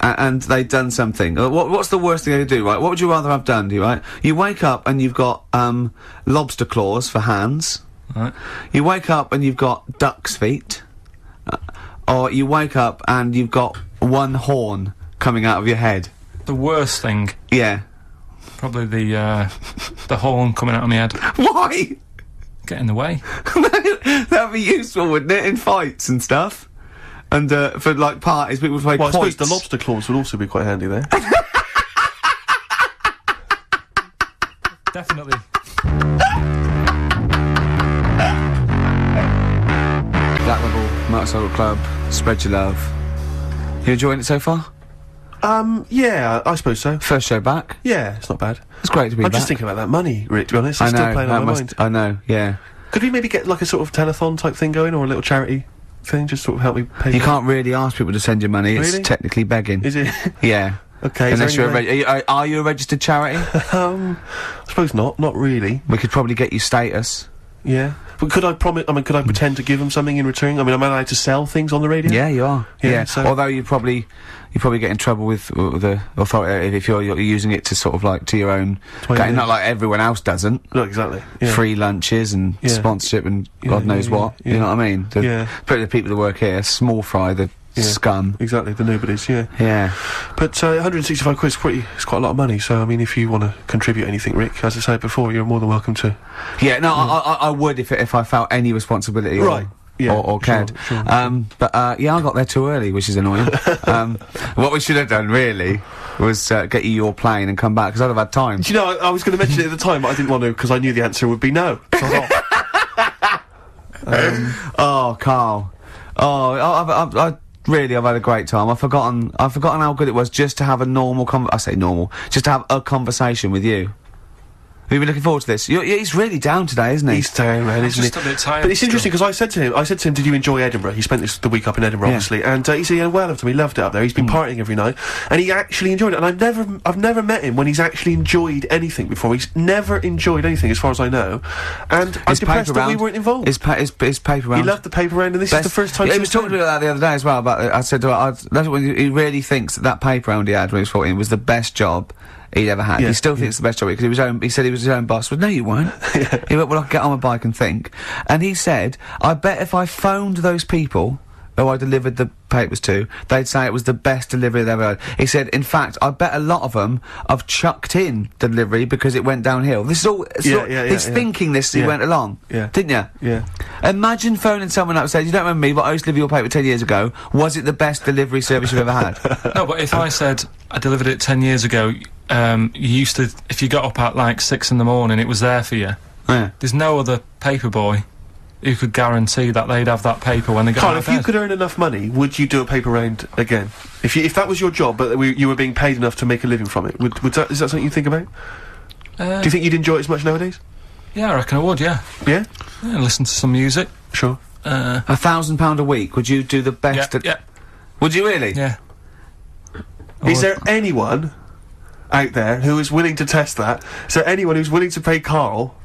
And they'd done something. uh, What, what's the worst thing they could do, right? What would you rather have done, do you, right? You wake up and you've got um, lobster claws for hands. Right. You wake up and you've got duck's feet. Uh, or you wake up and you've got one horn coming out of your head. The worst thing, Yeah. probably the uh, the horn coming out of my head, Why? get in the way. That'd be useful, wouldn't it, in fights and stuff? And uh, for like parties, people would play Well, I suppose the lobster claws would also be quite handy there. Definitely. Black Rebel Motorcycle Club. Spread your love. You enjoying it so far? um. Yeah, I suppose so. First show back. Yeah, it's not bad. It's great to be I'm back. just thinking about that money, Rick. To be honest, I know. still playing on my must- mind. I know. Yeah. Could we maybe get like a sort of telethon type thing going, or a little charity thing, just sort of help me pay? You can't really ask people to send you money. It's technically begging. Is it? yeah. okay. Unless you're a are, you, are, are you a registered charity? um, I suppose not. Not really. we could probably get you status. Yeah. But could I promise? I mean, could I pretend to give them something in return? I mean, am I allowed to sell things on the radio? Yeah, you are. Yeah, Yeah. so- Although you probably you probably get in trouble with uh, the authority if you're, you're using it to sort of like to your own. gain, not like everyone else doesn't. No, exactly. Yeah. Free lunches and Yeah. sponsorship and Yeah, God knows what. You know what I mean? The, Yeah. But the people that work here, small fry, the Yeah. scum. Exactly, the nobodies, yeah. Yeah. But uh, 165 quid is pretty, it's quite a lot of money, so I mean, if you want to contribute anything, Rick, as I said before, you're more than welcome to. Yeah, no, I, I, I would if if I felt any responsibility, Right. Yeah, or, or sure, cared. sure. Um, but uh, yeah, I got there too early, which is annoying. um, what we should have done really was uh, get you your plane and come back because I'd have had time. Do you know, I, I was going to mention it at the time, but I didn't want to because I knew the answer would be no. I off. Oh, Karl. Oh, I, I've, I really, I've had a great time. I've forgotten, I've forgotten how good it was just to have a normal con- I say normal, just to have a conversation with you. You been looking forward to this? You're, he's really down today, isn't he? He's down, man, isn't just he? a bit tired But it's interesting because I said to him, I said to him, "Did you enjoy Edinburgh?" He spent this the week up in Edinburgh, Yeah. obviously, and uh, he said, "Yeah, well him. He loved it up there. He's been partying every night, and he actually enjoyed it. And I've never, I've never met him when he's actually enjoyed anything before. He's never enjoyed anything, as far as I know. And I'm His depressed paper that we weren't involved. His, pa- his, his paper round. he loved the paper round, and this is the first time. Yeah, he was talking to about that the other day as well. But I said, well, I'd, that's when he really thinks that that paper round he had when he was 14 was the best job he'd ever had. Yeah, he still thinks it's the best job because he was own, he said he was his own boss. Well, no, you weren't. He went, well, I'll get on my bike and think. And he said, I bet if I phoned those people who I delivered the papers to, they'd say it was the best delivery they've ever had. He said, in fact, I bet a lot of them have chucked in delivery because it went downhill. This is all. Yeah, all- yeah, yeah, he's yeah. thinking this as he went along. Yeah. Didn't you? Yeah. Imagine phoning someone up and saying, You don't remember me, but I used to deliver your paper 10 years ago. Was it the best delivery service you've ever had? No, but if I said I delivered it ten years ago, um, you used to, if you got up at like six in the morning, it was there for you. yeah. There's no other paper boy who could guarantee that they'd have that paper when they got Karl, out if of you could earn enough money, would you do a paper round again? If you, if that was your job, but we, you were being paid enough to make a living from it, would, would that, is that something you think about? Uh, Do you think you'd enjoy it as much nowadays? yeah, I reckon I would. Yeah, Yeah, yeah listen to some music. sure. Uh, A thousand pound a week, would you do the yeah, best? at- yeah, Would you really? yeah. Is there anyone out there who is willing to test that. So anyone who's willing to pay Karl,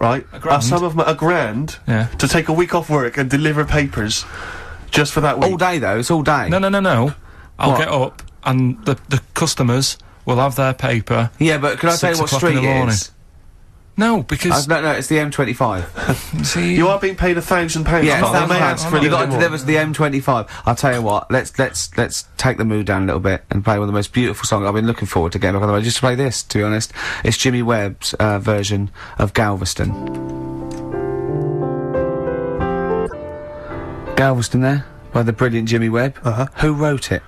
right, A grand? sum of mo- a grand Yeah. to take a week off work and deliver papers just for that week? All day though, it's all day. No, no, no, no. I'll What? get up and the the customers will have their paper. Yeah, but can I tell you what street the it morning. is? No, Uh, because no, no, it's the M25. see, You are being paid a thousand pounds. yeah, it's Karl. They that may much. for a You little got to deliver to the M25. I'll tell you what. Let's let's let's take the mood down a little bit and play one of the most beautiful songs I've been looking forward to getting back on the road. Just to play this, to be honest, it's Jimmy Webb's uh, version of Galveston. Galveston, there by the brilliant Jimmy Webb. Uh-huh. Who wrote it?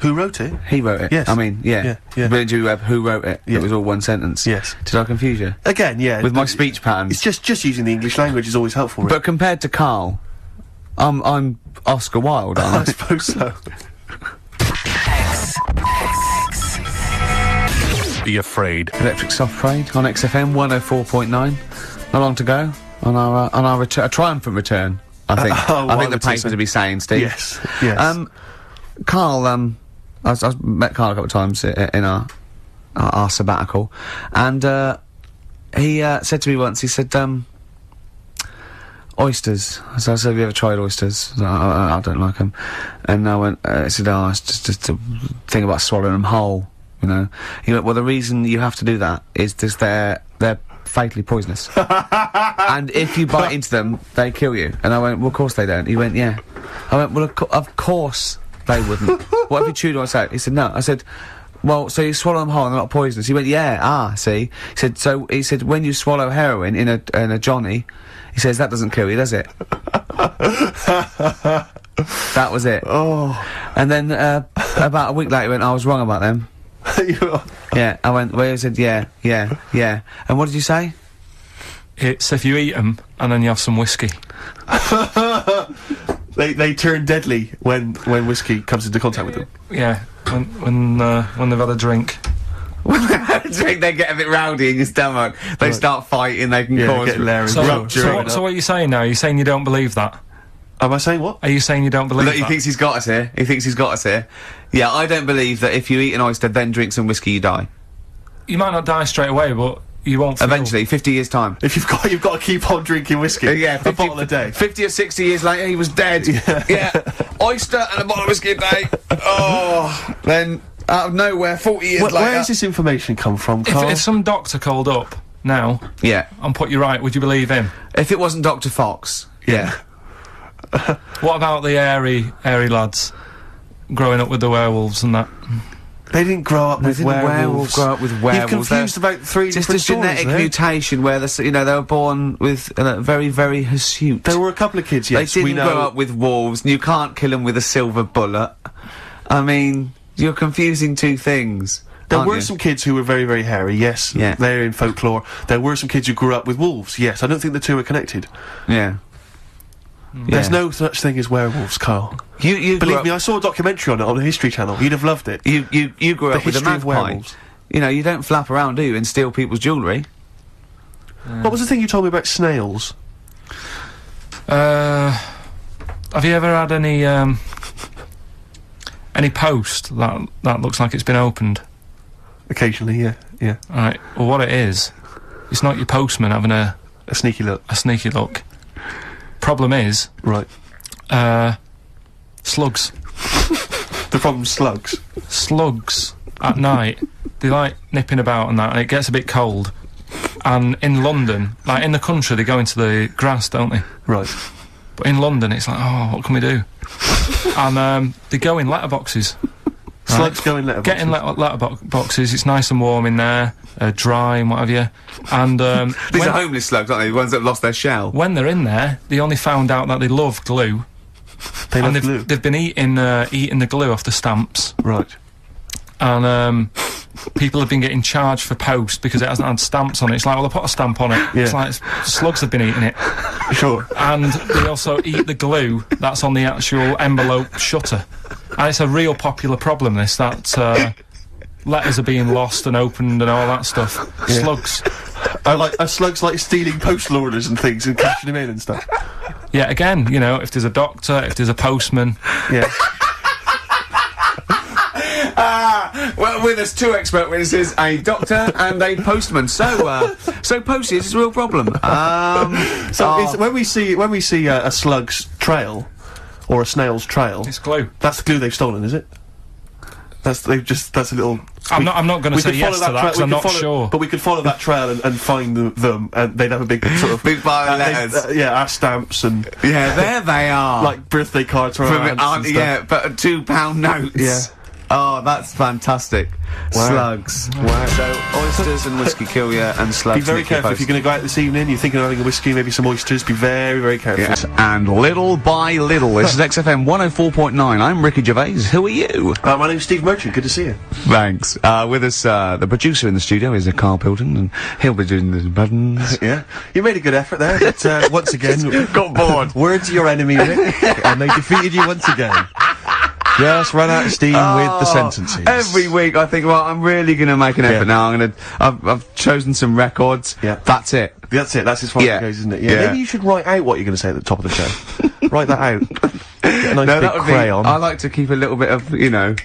Who wrote it? He wrote it. Yes. I mean, yeah. Yeah, yeah. Brilliant Webb. Who wrote it? Yeah. It was all one sentence. Yes. Did I confuse you? Again, yeah. With my speech patterns. It's just just using the English language is always helpful. Rick. But compared to Karl, I'm I'm Oscar Wilde, I aren't I? suppose so. Be afraid. Electric Soft Parade on XFM 104.9. Not long to go on our uh, on our return, a triumphant return. I think. Oh, I I think the would say papers so. would be saying, Steve. yes. Yes. Um, Karl, um, I, was, I was met Karl a couple of times in our our, our sabbatical, and uh, he uh, said to me once. He said, um, "Oysters." So I said, "Have you ever tried oysters?" I, I, I don't like them, and I went. Uh, he said, "Oh, it's just, just a thing about swallowing them whole." You know. He went, "Well, the reason you have to do that is because they're they're fatally poisonous, and if you bite into them, they kill you." And I went, "Well, of course they don't." He went, "Yeah." I went, "Well, of, co- of course they wouldn't." what if you chewed on I said, He said, "No." I said. Well, so you swallow them whole and they're not poisonous. He went, yeah, ah, see. He said, so, he said, when you swallow heroin in a, in a Johnny, he says, that doesn't kill you, does it? that was it. oh. And then, uh, about a week later, he went, I was wrong about them. Yeah, I went, well, he said, yeah, yeah, yeah. And what did you say? it's if you eat them and then you have some whiskey. They they turn deadly when when whiskey comes into contact with them. Yeah, when when uh, when they've had a drink. drink, they get a bit rowdy in your stomach. They start fighting, they can Yeah, cause Larry. So, Rupture so, so what are you saying now? Are you saying you don't believe that? Am I saying what? Are you saying you don't believe Look, he that? thinks he's got us here. He thinks he's got us here. Yeah, I don't believe that if you eat an oyster, then drink some whiskey, you die. you might not die straight away, but you won't. Feel Eventually, 50 years' time. If you've got you've got to keep on drinking whiskey. Uh, yeah, a bottle a day. 50 or 60 years later, he was dead. Yeah. Oyster and a bottle of whiskey a day. Oh. Then, out of nowhere, 40 years Where, later. where does this information come from, If, Karl? if some doctor called up now Yeah. and put you right, would you believe him? If it wasn't Dr. Fox. Yeah. what about the airy, airy lads growing up with the werewolves and that? They didn't grow up with didn't werewolf werewolves. grow up with You've confused they're- about three Just a stories genetic mutation where the you know they were born with uh, very very hirsute. There were a couple of kids, yes, they didn't know. grow up with wolves, and you can't kill them with a silver bullet. I mean, you're confusing two things. There were you? some kids who were very, very hairy, yes. Yeah. They're in folklore. There were some kids who grew up with wolves, yes. I don't think the two are connected. Yeah. There's no such thing as werewolves, Karl. You you Believe me, I saw a documentary on it on the History Channel. You'd have loved it. You you you grew The up with a history of magpie. werewolves. You know, you don't flap around, do you, and steal people's jewellery? What was the thing you told me about snails? Uh, have you ever had any um, any post that that looks like it's been opened? Occasionally, yeah, yeah. Right. Well, what it is, it's not your postman having a, A sneaky look. a sneaky look. Problem is, Right. uh, slugs. The problem's slugs. Slugs at night, they like nipping about and that, and it gets a bit cold. And in London, like in the country, they go into the grass, don't they? Right. But in London, it's like, oh, what can we do? and um, they go in letterboxes. Slugs go in letterboxes. Get in letter, letterbox boxes. It's nice and warm in there, uh, dry and what have you. And um, These are homeless slugs, aren't they? The ones that have lost their shell. when they're in there, they only found out that they love glue, They and they've glue. they've been eating uh, eating the glue off the stamps, Right. and um, people have been getting charged for post because it hasn't had stamps on it. It's like, well, they put a stamp on it. It's Yeah. like s- slugs have been eating it, Sure. and they also eat the glue that's on the actual envelope shutter, and it's a real popular problem. This that. Uh, Letters are being lost and opened and all that stuff. Yeah. Slugs. I like uh, slugs like stealing postal orders and things and cashing them in and stuff. Yeah, again, you know, if there's a doctor, if there's a postman, Yeah. Ah, Well, with us two expert witnesses, a doctor and a postman. So, uh, so Posty, this is a real problem. Um, So oh, it's, when we see when we see uh, a slug's trail or a snail's trail, it's glue. that's the glue they've stolen, is it? That's they've just that's a little. I'm not- I'm not gonna say yes follow to that, trail- 'cause we I'm not follow- sure. But we could follow that trail and, and find the, them, and they'd have a big sort of Big pile of uh, letters. uh, yeah, our stamps and yeah, there they are. like birthday cards from, From our it, aren't- and stuff. yeah, but uh, two pound notes. Yeah. Oh, that's fantastic. Wow. Slugs. Wow. So oysters and whiskey kill you, and slugs. Be very careful if you're going to go out this evening. You're thinking of having a whiskey, maybe some oysters. Be very, very careful. Yes, and little by little, this is XFM 104.9. I'm Ricky Gervais. Who are you? Uh, my name's Steve Merchant. Good to see you. Thanks. Uh, with us, uh, the producer in the studio is Karl Pilton, and he'll be doing the buttons. Yeah, you made a good effort there. But, uh, once again, Got bored. Words are your enemy, Rick, and they defeated you once again. Just run out of steam with the oh, sentences. Oh, Every week I think, well, I'm really going to make an effort Yeah. now. I'm going to, I've, I've chosen some records. Yeah. That's it. That's it. That's as far as it goes, isn't it? Yeah. Yeah. Maybe you should write out what you're going to say at the top of the show. write that out. Nice No, big that would crayon. be, I like to keep a little bit of, you know.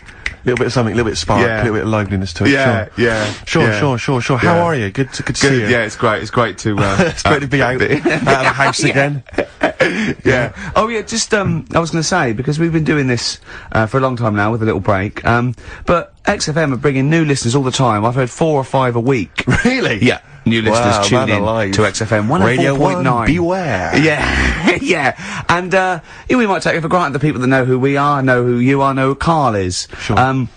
A little bit of something, a little bit of spark, a Yeah. little bit of liveliness to it. Yeah, sure. yeah, Sure, yeah. sure, sure, sure. How Yeah. are you? Good to, good to see you. yeah, it's great. It's great to. Uh, it's great to be out, out of the house again. yeah. Oh yeah, just um, I was going to say because we've been doing this uh, for a long time now with a little break. Um, but XFM are bringing new listeners all the time. I've heard four or five a week. Really? Yeah, new listeners Wow, tune in alive. to XFM one Radio hundred point nine. Beware. Yeah, yeah, and uh, we might take it for granted the people that know who we are, know who you are, know who Karl is. Sure. Um,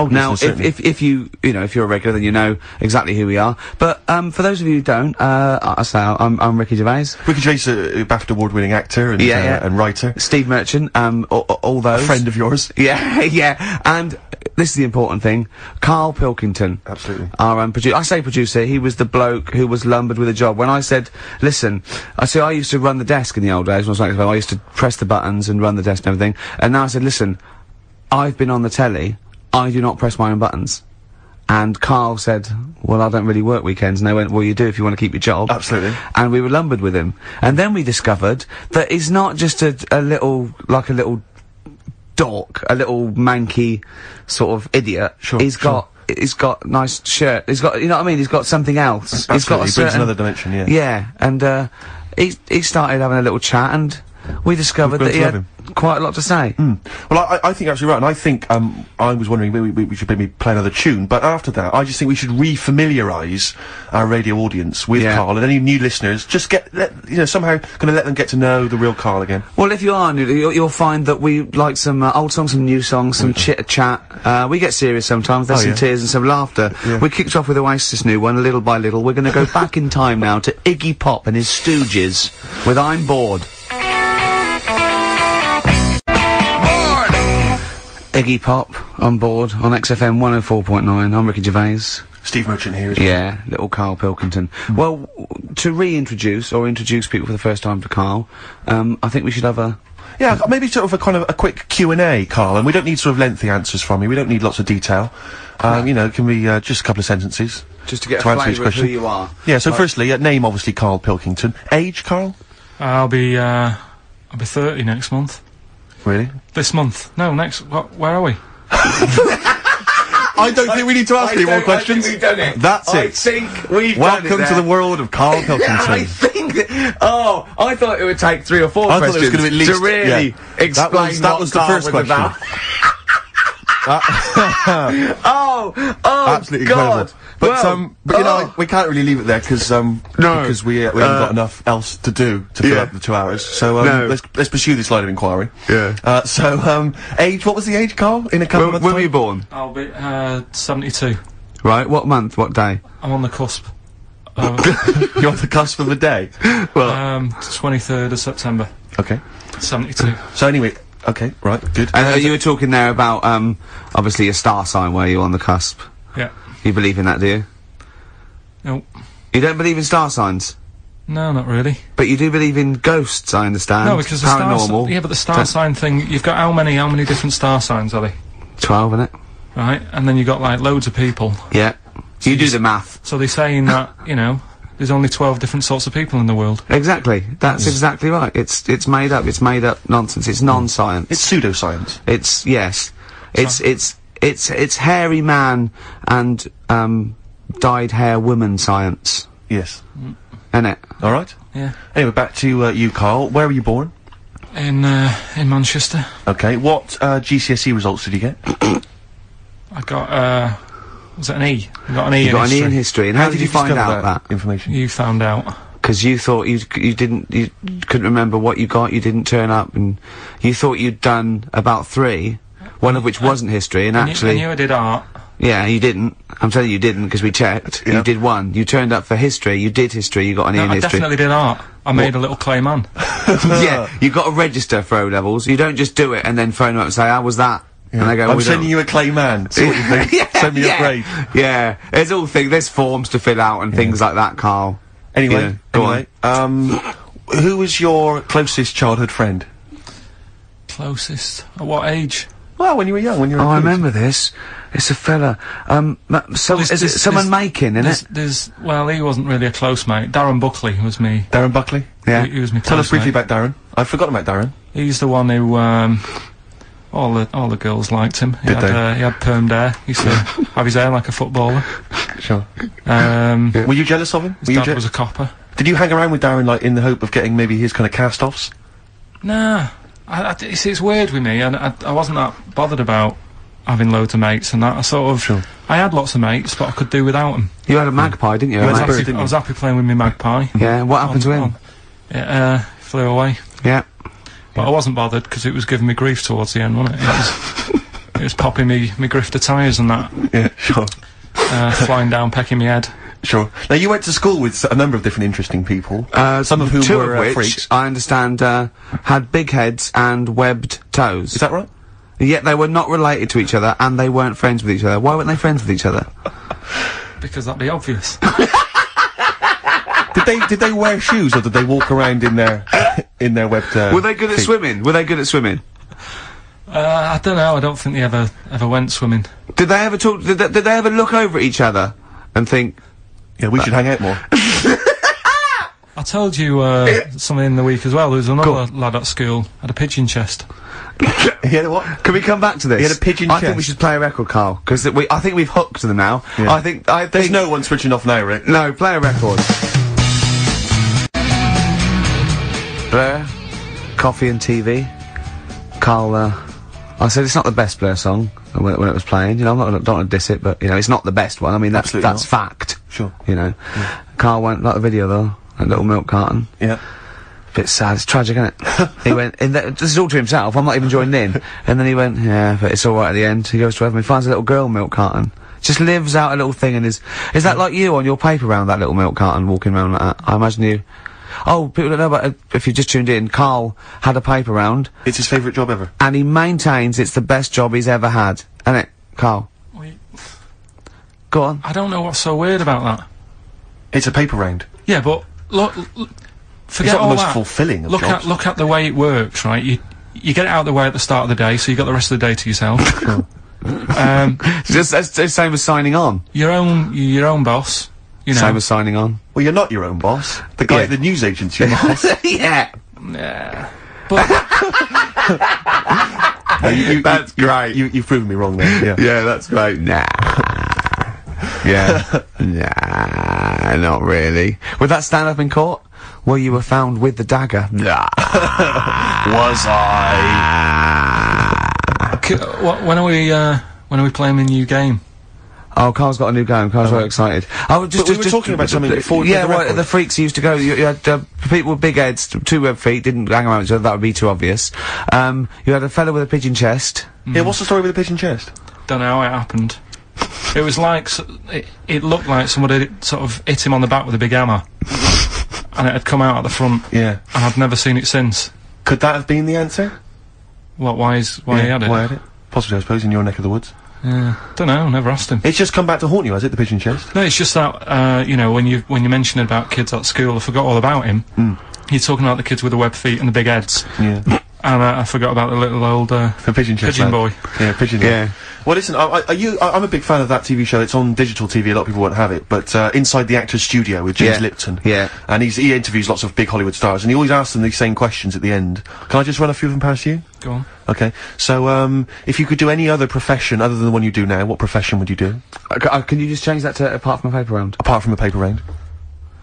Old now, listeners, if, if if you you know if you're a regular, then you know exactly who we are. But um, for those of you who don't, uh, I say I'm I'm Ricky Gervais. Ricky Gervais, a BAFTA award-winning actor and, Yeah, uh, yeah. and writer, Steve Merchant, um, all, all those. a friend of yours. Yeah, yeah. And this is the important thing. Karl Pilkington. Absolutely. Our um, producer. I say producer, he was the bloke who was lumbered with a job. When I said, listen, I see I used to run the desk in the old days when I was like, I used to press the buttons and run the desk and everything. And now I said, listen, I've been on the telly, I do not press my own buttons. And Karl said, well, I don't really work weekends. And they went, well, you do if you want to keep your job. Absolutely. And we were lumbered with him. And then we discovered that he's not just a, a little, like a little dork, a little manky sort of idiot. Sure, He's sure. got, he's got nice shirt. He's got, you know what I mean? He's got something else. He's got Absolutely, a he brings certain, another dimension, yeah. Yeah, and uh, he he started having a little chat, and we discovered that he to had love quite a lot to say. Well, I, I- think you're absolutely right, and I think um, I was wondering maybe we, we should maybe play another tune, but after that, I just think we should re-familiarise our radio audience with Yeah. Karl and any new listeners. Just get, let, you know, somehow kind of let them get to know the real Karl again. Well, if you are new, you'll, you'll find that we like some uh, old songs, some new songs, some chit chat. Uh, we get serious sometimes. There's Oh, some yeah. tears and some laughter. We kicked off with Oasis' new one, little by little. We're going to go back in time now to Iggy Pop and his Stooges with "I'm Bored." Iggy Pop on board on XFM 104.9. I'm Ricky Gervais. Steve Merchant here. as well. Yeah, little Karl Pilkington. Well, to reintroduce or introduce people for the first time to Karl, um, I think we should have a. Yeah, maybe sort of a kind of a quick Q and A, Karl, and we don't need sort of lengthy answers from you. We don't need lots of detail. Um, you know, can be uh, just a couple of sentences. Just to get To a answer each flavour of who question. you are. Yeah. So, firstly, uh, name obviously Karl Pilkington. Age, Karl. I'll be, uh, I'll be 30 next month. Really? This month. No, next, what, where are we? I don't think we need to ask any more questions. That's I it. think we've Welcome done it Welcome to the world of Karl I think. That, oh, I thought it would take three or four I thought it questions was gonna be at least- to really yeah. explain That was- that what was the Karl first was question. about. oh, oh, Absolutely God. incredible. But Well, um, but you know, oh. we can't really leave it there because um, No. because we uh, we haven't got enough else to do to fill Yeah. up the two hours. So um, No. let's let's pursue this line of inquiry. Yeah. Uh, so um, age, what was the age, Karl? In a couple when, of when months' were you time? born? I'll be, uh, 72. Right. What month? What day? I'm on the cusp. Uh, You're on the cusp of the day. Well, um, 23rd of September. Okay. 72. So anyway, okay, right, good. and uh, you were talking there about um, obviously a star sign where you're on the cusp. Yeah. You believe in that, do you? No. You don't believe in star signs, No, not really. but you do believe in ghosts. I understand. No, because the star, paranormal. si- yeah, but the star Ten- sign thing, you've got how many, how many different star signs are they? Twelve, isn't it? Right? And then you've got like loads of people. Yeah. you do the math. So they're saying that, you know, there's only 12 different sorts of people in the world. Exactly. That's exactly right. It's it's made up. It's made up nonsense. It's non-science. It's pseudoscience. It's yes. It's it's it's it's hairy man and um dyed hair woman science, Yes. isn't it? All right. Yeah. Anyway, back to uh, you, Karl. Where were you born? In, uh, in Manchester. Okay. What uh, GCSE E results did you get? I got, uh, was it an E? I got an E You in got an E in history, and how, did you find out that? information? You found out. Because you thought you you didn't you couldn't remember what you got. You didn't turn up, and you thought you'd done about three, one of which wasn't history, and I knew- actually. I knew I did art. Yeah, you didn't. I'm telling you, you didn't because we checked. Yeah. You did one. You turned up for history. You did history. You got an E No, in I history. I definitely did art. I made a little clay man. yeah, you got to register for O levels. You don't just do it and then phone up and say, "How was that?" And they go, I'm sending don't." you a clay man. See what you think. yeah, Send me yeah, a grade. Yeah, there's all things. There's forms to fill out and things like that, Karl. Anyway, Yeah, go anyway, um, who was your closest childhood friend? Closest. At what age? Well, when you were young, when you were. Oh, a I kid. remember this. It's a fella. Um, so, There's- is it someone making, isn't There's, it? there's, well, he wasn't really a close mate. Darren Buckley was me. Darren Buckley. Yeah. He, he was me Tell us briefly mate. about Darren. I've forgotten about Darren. He's the one who, um, all the all the girls liked him. He Did had, they? Uh, he had permed hair. He used to have his hair like a footballer. Sure. Um, Were you jealous of him? His Were dad je- was a copper. Did you hang around with Darren like in the hope of getting maybe his kind of cast-offs? Nah, I, I, it's, it's weird with me, and I, I wasn't that bothered about having loads of mates and that. I sort of, Sure. I had lots of mates, but I could do without them. You had a magpie, didn't you? You a had a mag- bird, happy, didn't I was happy playing with my magpie. yeah. What happened to him? on- It uh, flew away, Yeah. But I wasn't bothered because it was giving me grief towards the end, wasn't it? It was, it was popping me me grifter tyres and that, Yeah, sure. uh, flying down, pecking me head. Sure. Now you went to school with a number of different interesting people. Uh, some of whom two were of uh, which freaks. I understand uh, had big heads and webbed toes. Is that right? Yet they were not related to each other, and they weren't friends with each other. Why weren't they friends with each other? Because that'd be obvious. Did they did they wear shoes or did they walk around in their in their webbed? Uh, Were they good at feet? swimming? Were they good at swimming? Uh, I don't know. I don't think they ever ever went swimming. Did they ever talk? Did they, did they ever look over at each other and think? Yeah, we should hang out more. I told you uh, something in the week as well. There was another lad at school had a pigeon chest. he had a what? Can we come back to this? He had a pigeon I think we should play a record, Karl, because we. I think we've hooked them now. Yeah. I think. I There's think. no one switching off now, Rick. No, play a record. Blur, Coffee and TV. Karl, uh, I said it's not the best Blur song when, when it was playing. You know, I'm not gonna, don't want to diss it, but you know, it's not the best one. I mean, that's Absolutely that's fact. Sure. You know, Karl went like the video though, a little milk carton. Yeah. Bit sad. It's tragic, isn't it? he went. And th- this is all to himself. I'm not even joining in. And then he went, yeah, but it's all right at the end. He goes to heaven. He finds a little girl milk carton. Just lives out a little thing and is. Is that like you on your paper round that little milk carton walking around like that? I imagine you. Oh, people don't know about it. If you just tuned in, Karl had a paper round It's his favourite job ever. and he maintains it's the best job he's ever had. Isn't it, Karl? Wait, Go on. I don't know what's so weird about that. It's a paper round. Yeah, but look, look forget It's not all the most that. fulfilling of look jobs. at look at the way it works, right? You you get it out of the way at the start of the day, so you've got the rest of the day to yourself. um, just that's the same as signing on. your own your own boss. You know. Same as signing on. Well, you're not your own boss. The guy Yeah. at the news agency. your boss. yeah. yeah. But No, you, you, That's you, great. You, you've proven me wrong there. Yeah. Yeah, that's great. Nah. yeah. nah, not really. Would that stand up in court? Where you were found with the dagger? Nah. Was I? when are we uh, when are we playing the new game? Oh, Karl's got a new game. Karl's very excited. Oh, just, But we just, were just- talking about something before Yeah, played the well, record. the freaks used to go. You, you had uh, people with big heads, two web feet, didn't hang around each other. That would be too obvious. Um, you had a fellow with a pigeon chest. Yeah. What's the story with the pigeon chest? Don't know how it happened. It was like s- it, it looked like somebody had sort of hit him on the back with a big hammer, and it had come out at the front. Yeah. And I've never seen it since. Could that have been the answer? What? Why is why he had it? Why had it? Possibly, I suppose, in your neck of the woods. Yeah. Don't know. Never asked him. It's just come back to haunt you, has it? The pigeon chest. No, it's just that uh, you know when you when you mentioned about kids at school, I forgot all about him. You're talking about the kids with the web feet and the big heads, Yeah. and uh, I forgot about the little old uh, The pigeon chest. pigeon boy. Yeah, pigeon. Yeah. Well, listen, I, I, are you, I, I'm a big fan of that TV show. It's on digital TV. A lot of people won't have it, but uh, Inside the Actors Studio with James Yeah. Lipton. Yeah. And he's, he interviews lots of big Hollywood stars, and he always asks them these same questions at the end. Can I just run a few of them past you? Go on. Okay. So, um, if you could do any other profession other than the one you do now, what profession would you do? Uh, c- uh, can you just change that to apart from a paper round? Apart from a paper round.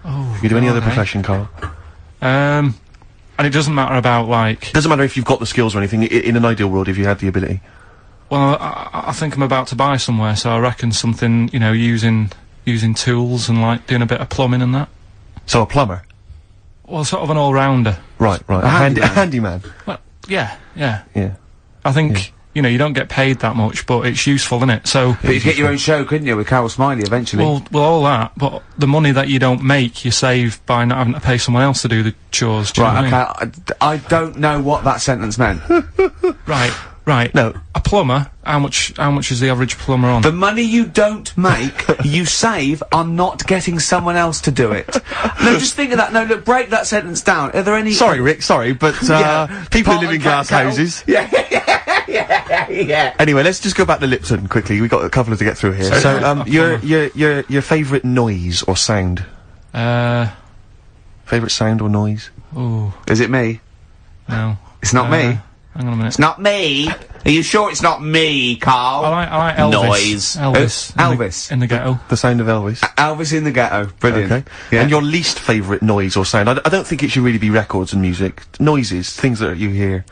Oh. You could do any other profession, Karl. Um, and it doesn't matter about like. Doesn't matter if you've got the skills or anything. I, in an ideal world, if you had the ability. Well, I, I- think I'm about to buy somewhere, so I reckon something you know using using tools and like doing a bit of plumbing and that. So a plumber. Well, sort of an all rounder. Right, right. A A, handy, a handyman. handyman. Well, yeah, yeah. Yeah. I think you know you don't get paid that much, but it's useful, isn't it? So. But you get your own show, couldn't you, with Carol Smillie eventually? Well, well, all that, but the money that you don't make, you save by not having to pay someone else to do the chores. Do you know right, okay. I, I don't know what that sentence meant. Right, right. No. A plumber. How much? How much is the average plumber on? The money you don't make, you save on not getting someone else to do it. No, just think of that. No, look, break that sentence down. Are there any? Sorry, Rick. Sorry, but uh, Yeah. people who live in glass kettle. houses. Yeah, yeah, yeah, yeah. Anyway, let's just go back to Lipton quickly. We've got a couple of to get through here. So, um, your your your your favourite noise or sound? Uh, Favourite sound or noise? oh Is it me? no. It's not Uh, me. Hang on a minute. It's not me. Are you sure it's not me, Karl? I like, I like Elvis. Noise. Elvis. Who? in the- Elvis. in the ghetto. The sound of Elvis. Elvis in the ghetto. Brilliant. Okay. Yeah. And your least favourite noise or sound? I, d- I don't think it should really be records and music. Noises, things that you hear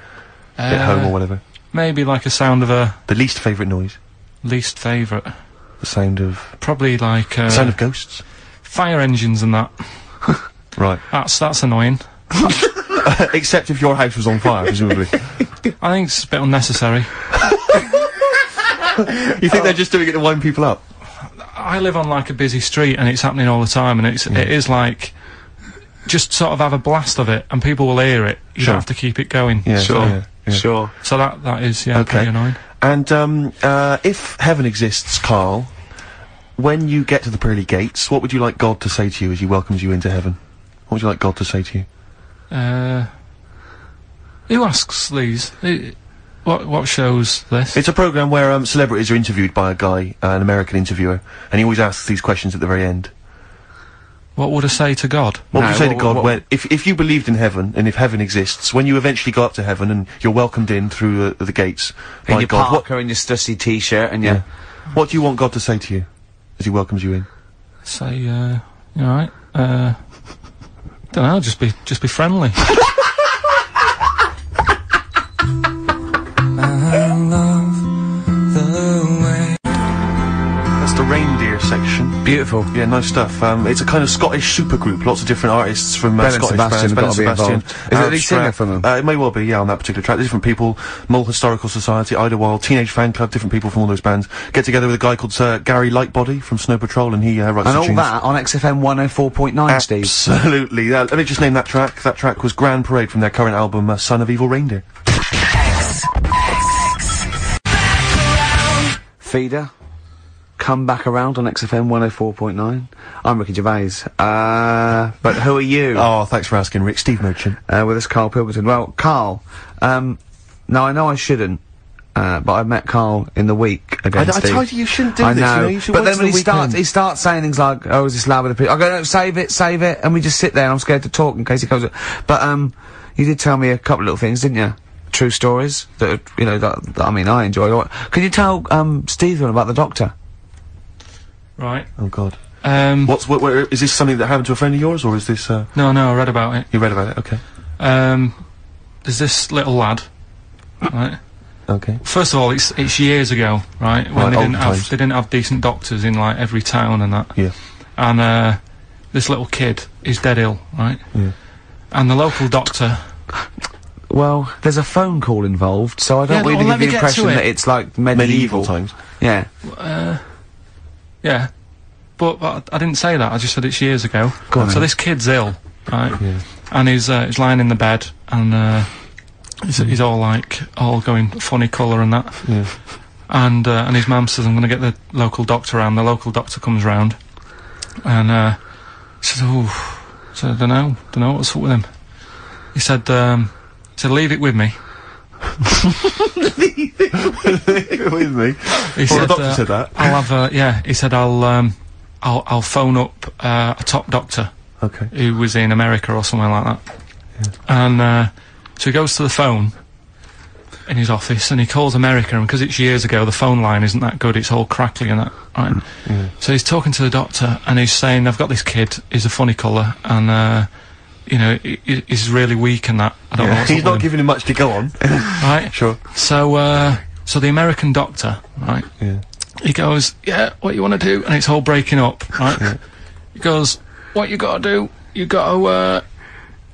at home or Uh, whatever. Maybe like a sound of a The least favourite noise. least favourite. The sound of Probably like uh, sound of ghosts. fire engines and that. Right. That's that's annoying. Except if your house was on fire, presumably. I think it's a bit unnecessary. you think they're just doing it to wind people up? I live on like a busy street and it's happening all the time and it's it is like just sort of have a blast of it and people will hear it. You Sure. don't have to keep it going. Yeah. Sure. yeah, yeah. Sure. So that that is yeah Okay. pretty annoying. And um, uh, if heaven exists, Karl, when you get to the pearly gates, what would you like God to say to you as He welcomes you into heaven? What would you like God to say to you? Uh, who asks these? What what shows this? It's a program where um, celebrities are interviewed by a guy, uh, an American interviewer, and he always asks these questions at the very end. What would I say to God? What no, would you say what, to God what, what, when, if, if you believed in heaven, and if heaven exists, when you eventually go up to heaven and you're welcomed in through uh, the gates by your God, parka what, and your stussy t-shirt and your... Yeah. What do you want God to say to you as he welcomes you in? Say, uh, you alright? Uh, don't know, just be, just be friendly. Beautiful. Yeah, nice stuff. Um, it's a kind of Scottish supergroup. Lots of different artists from uh, Belle Scottish Sebastian bands. Belle and Sebastian. Is it singer from them? Uh, it may well be. Yeah, on that particular track. There's different people. Mull Historical Society, Idlewild, Teenage Fanclub. Different people from all those bands get together with a guy called uh, Gary Lightbody from Snow Patrol, and he uh, writes And all tunes. that on XFM 104.9, Steve. Absolutely. Uh, let me just name that track. That track was Grand Parade from their current album, uh, Son of Evil Reindeer. Feeder. Come back around on XFM 104.9. I'm Ricky Gervais. Uh, but who are you? Oh, thanks for asking, Rick. Steve Merchant. Uh, with us, Karl Pilkington. Well, Karl, um, now I know I shouldn't, uh, but I met Karl in the week I, again. I Steve. told you you shouldn't do I this. know, You know, you should but then when the he starts, he starts saying things like, "Oh, is this loud with the people?" I go, "No, save it, save it," and we just sit there. and I'm scared to talk in case he comes. Up. But um, you did tell me a couple of little things, didn't you? True stories that you know that, that I mean I enjoy. Can you tell um Steve one about the doctor? Right. Oh God. Um, What's what, what? Is this something that happened to a friend of yours, or is this? Uh, no, no, I read about it. you read about it? Okay. Um, there's this little lad. Right. Okay. First of all, it's it's years ago, right? When Right, they old didn't have times. they didn't have decent doctors in like every town and that. Yeah. And uh, this little kid is dead ill, right? Yeah. And the local doctor. Well, there's a phone call involved, so I don't Yeah, really well, give the impression that it's like medieval. Medieval times. Yeah. Yeah. But, but I didn't say that. I just said it's years ago. Go on so then. this kid's ill, right? Yeah. And he's uh, he's lying in the bed and uh, he's, he's all like all going funny colour and that. Yeah. And uh, and his mum says I'm going to get the local doctor round. The local doctor comes round, and uh, he says, "Oh, I said, I don't know, don't know what's up with him." He said, um, he "said Leave it with me." With me. He Well, the doctor uh, said that. I'll have a yeah. He said I'll um, I'll I'll phone up uh, a top doctor Okay. who was in America or somewhere like that. And uh, so he goes to the phone in his office and he calls America, and because it's years ago, the phone line isn't that good. It's all crackly and that. Right. So he's talking to the doctor and he's saying, "I've got this kid. He's a funny colour and." Uh, you know, he's really weak and that. I don't know what's He's not giving him much to go on. right? sure. So, uh, so the American doctor, right? Yeah. He goes, yeah, what you want to do? And it's all breaking up, right? He goes, what you got to do? You got to, uh,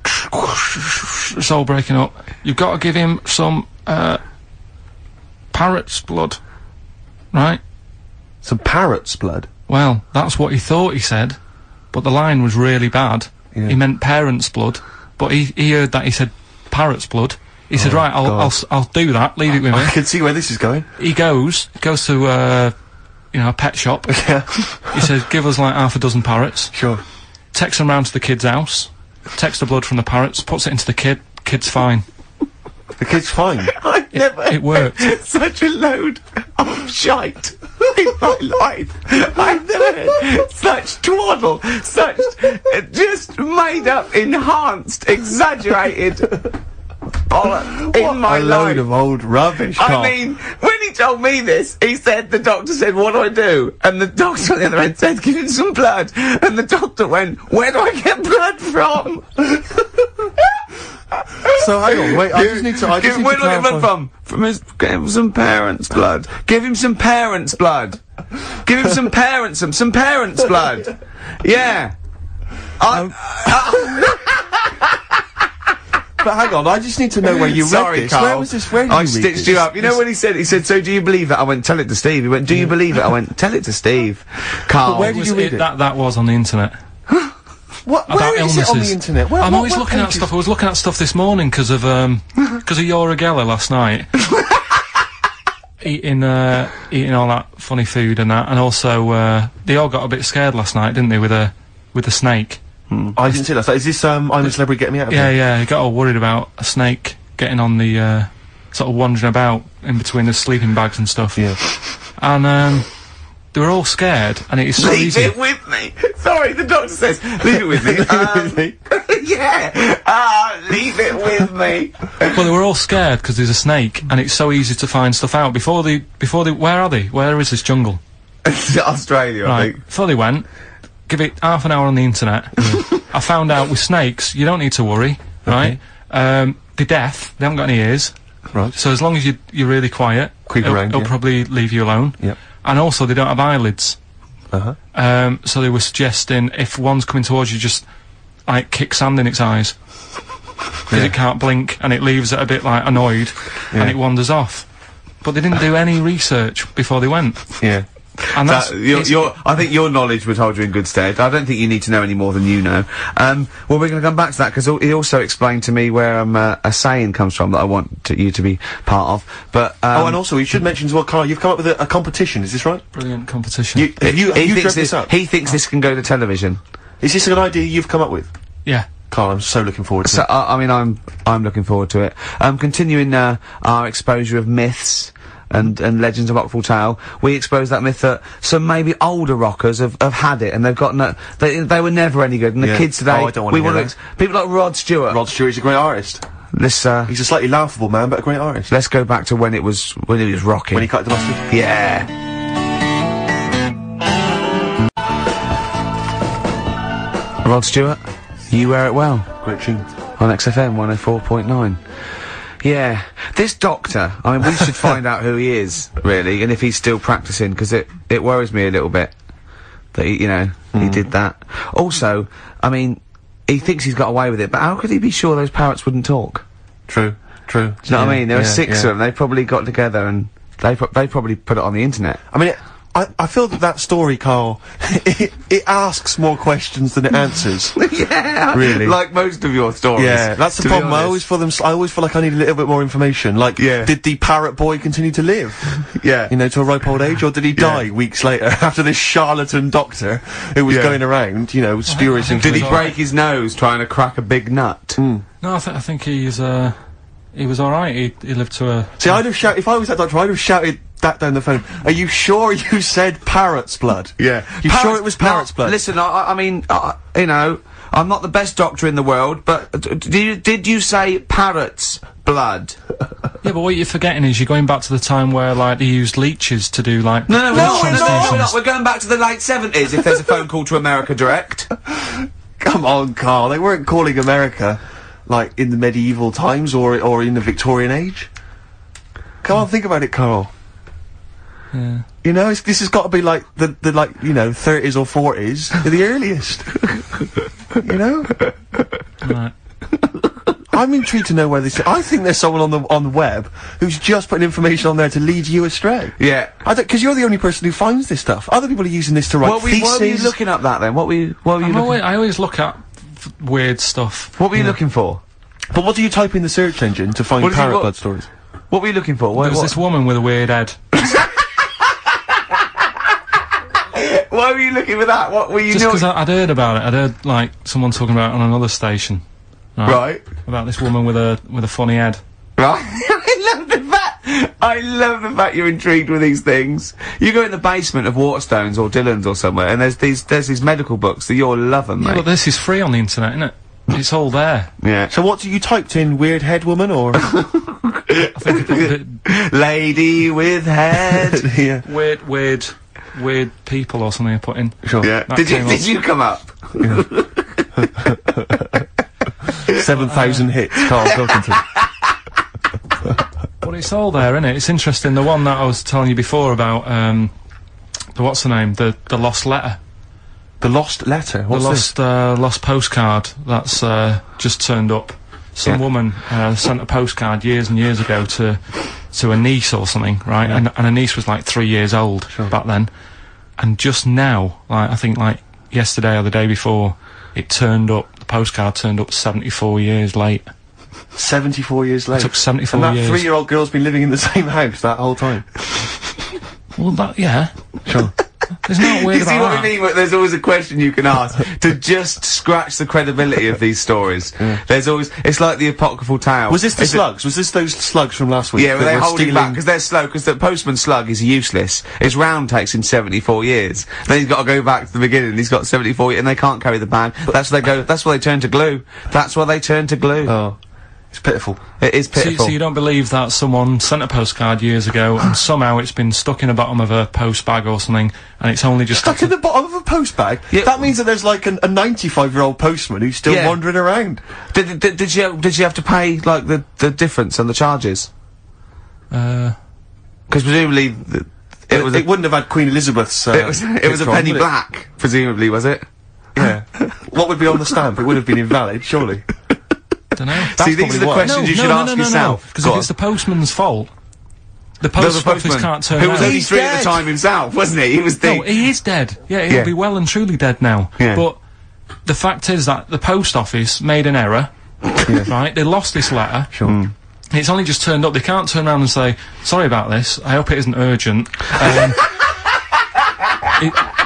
it's all breaking up. You've got to give him some, uh, parrot's blood, right? Some parrot's blood. Well, that's what he thought he said, but the line was really bad. Yeah. He meant parents' blood, but he, he heard that he said parrot's blood. He said, right, I'll, I'll, s- I'll do that, leave it with me. I can see where this is going. he goes, goes to, uh, you know, a pet shop. Yeah. He says, give us like half a dozen parrots. Sure. Takes them round to the kid's house. Takes the blood from the parrots, puts it into the kid. Kid's fine. The kid's fine. I've never it worked. such a load of shite in my life. I've never heard such twaddle, such just made up, enhanced, exaggerated in my a life. load of old rubbish. I Karl. mean, when he told me this, he said, the doctor said, what do I do? And the doctor on the other end said, give him some blood. And the doctor went, where do I get blood from? so hang on, wait. I just need to. I just him, need where to do I get blood clarify. from? From his, give him some parents' blood. Give him some parents' blood. Give him some parents, some, some parents' blood. Yeah. I, um, But hang on, I just need to know where you Sorry, read this. Karl. Where was this? Where did I you read stitched this? you up. You know what he said? He said, "So do you believe it?" I went, "Tell it to Steve." He went, "Do you believe it?" I went, "Tell it to Steve." Karl. where did was- you read it? That, that was on the internet. What, About where is illnesses. it on the internet? Where, I'm what always web looking at stuff. I was looking at stuff this morning because of, um, because of Uri Geller last night. eating, uh, eating all that funny food and that, and also, uh, they all got a bit scared last night, didn't they, with a, with a snake? I didn't see that. Is this um? I'm a celebrity. Get me out of Yeah, here. yeah, he got all worried about a snake getting on the, uh, sort of wandering about in between the sleeping bags and stuff. Yeah. And, um, they were all scared, and it is so Leave easy. it with me. Sorry, the doctor says, leave it with me. Um, yeah. Ah, leave it with me. Well, they were all scared because there's a snake, and it's so easy to find stuff out. Before they, before they, where are they? Where is this jungle? Australia, I Right. think. Before they went, give it half an hour on the internet. I found out with snakes, you don't need to worry, right? Um, they're deaf. They haven't got any ears. Right. So as long as you, you're really quiet, Creep it'll, around, it'll yeah. probably leave you alone. Yep. And also, they don't have eyelids. Uh-huh. Um, so they were suggesting if one's coming towards you, just like kick sand in its eyes because it can't blink and it leaves it a bit like annoyed and it wanders off. But they didn't do any research before they went, Yeah. And that's That, your, your, I think your knowledge would hold you in good stead. I don't think you need to know any more than you know. Um, well, we're going to come back to that because he also explained to me where um, uh, a saying comes from that I want to, you to be part of. But um, oh, and also, you should mention as well, Karl, you've come up with a, a competition, is this right? brilliant competition. You, have you, have he you thinks this, this up? he thinks this can go to television. Is this an idea you've come up with? yeah. Karl, I'm so looking forward to So it. I, I mean, I'm I'm looking forward to it. Um, continuing uh, our exposure of myths. And, and legends of Rockfall Tale, we expose that myth that some maybe older rockers have, have had it and they've got no, they they were never any good and the Yeah. kids today Oh, I don't wanna we want that. people like Rod Stewart. Rod Stewart's a great artist. Let's uh, He's a slightly laughable man, but a great artist. let's go back to when it was when it was rocking. When he cut the mustard. yeah. Rod Stewart, you wear it well. Great tune. on XFM 104.9. Yeah, this doctor. I mean, we should find out who he is, really, and if he's still practicing, because it it worries me a little bit that he, you know he hmm. did that. Also, I mean, he thinks he's got away with it, but how could he be sure those parrots wouldn't talk? True. True. Do you know what I mean? There were six yeah. of them. They probably got together and they pro- they probably put it on the internet. I mean, it, I, I feel that that story, Karl, it, it asks more questions than it answers. yeah, Really? like most of your stories. yeah, that's the problem. I always feel them. s- I always feel like I need a little bit more information. Like, Yeah. did the parrot boy continue to live? Yeah. You know, to a ripe old age, or did he die weeks later after this charlatan doctor who was Yeah. going around, you know, spurious think Did he information? break his nose trying to crack a big nut? No, I, th- I think he's uh, he was all right. He, he lived to a See, I'd have shouted if I was that doctor. I'd have shouted that down the phone. Are you sure you said parrot's blood? Yeah. You sure it was parrot's No, blood? Listen, I- I, I mean, uh, you know, I'm not the best doctor in the world, but did you, did you say parrot's blood? Yeah, but what you're forgetting is you're going back to the time where like they used leeches to do like No, no, we're blood not, no, no, we're transfusions. not. We're going back to the late 70s if there's a phone call to America Direct. Come on, Karl. They weren't calling America like in the medieval times or or in the Victorian age. Come on, think about it, Karl. Yeah. You know, it's, this has got to be like the the like you know 30s or 40s, the earliest. you know, Right. I'm intrigued to know where this. I think there's someone on the on the web who's just putting information on there to lead you astray. Yeah. I don't because you're the only person who finds this stuff. Other people are using this to write What were, you, what were you looking up that then? What were you, what were you I'm looking, always, I always look at f- weird stuff. what were you looking for? but what do you type in the search engine to find What did parrot blood stories? What were you looking for? What, There was what- this woman with a weird head. Why were you looking for that? What were you Just doing? because I'd heard about it, I'd heard like someone talking about it on another station. Right. About this woman with a with a funny head. Right. I love the fact. I love the fact you're intrigued with these things. You go in the basement of Waterstones or Dillon's or somewhere, and there's these there's these medical books that you're loving, Yeah, mate. but this is free on the internet, isn't it? It's all there. Yeah. So what do you typed in? Weird head woman or? I think it- it- Lady with head. yeah. weird, weird, weird people or something I put in. Sure. yeah. That Did you did you come up? Seven thousand hits. Karl Pilkington. But it's all there, isn't it? It's interesting. The one that I was telling you before about, um, the what's the name? The the lost letter. The lost letter. The What's lost uh, lost postcard that's uh, just turned up. Some Yeah. woman uh, sent a postcard years and years ago to to a niece or something, right? And, and her niece was like three years old back then. And just now, like I think like yesterday or the day before, it turned up. The postcard turned up 74 years late. Seventy-four years later. took 74 years. and that years. three-year-old girl's been living in the same house that whole time. Well, that yeah. Sure. There's not You weird see about what I mean? Where There's always a question you can ask to just scratch the credibility of these stories. There's always it's like the apocryphal tale. Was this the Is it- slugs? Was this those slugs from last week? Yeah, well, they were hold him stealing- back because they're slow. Because the postman slug is useless. His round takes him 74 years. Then he's got to go back to the beginning. He's got 74, years, and they can't carry the bag. That's why they go. That's why they turn to glue. That's why they turn to glue. Oh, it's pitiful. it is So, you- pitiful. so you don't believe that someone sent a postcard years ago and somehow it's been stuck in the bottom of a post bag or something and it's only just Stuck in the bottom of a post bag. Yeah. That means that there's like an, a 95-year-old postman who's still Yeah. wandering around. did, did, did you did you have to pay like the the difference on the charges? uh, Because presumably. The, It was. it wouldn't have had Queen Elizabeth's. Uh, it was. It was a on, penny it? black, presumably, was it? Yeah. what would be on the stamp? It would have been invalid, surely. Don't know. See, these are the why. questions no, you no, should no, ask no, no, yourself. Because Go if on. it's the postman's fault, the There was post office postman can't turn who was around. only He's three at the time himself, wasn't he? He was the. No, he is dead. Yeah, he'll Yeah. be well and truly dead now. Yeah. But the fact is that the post office made an error. Right? They lost this letter. Sure. It's only just turned up. They can't turn around and say, "Sorry about this. I hope it isn't urgent." Um, it, it-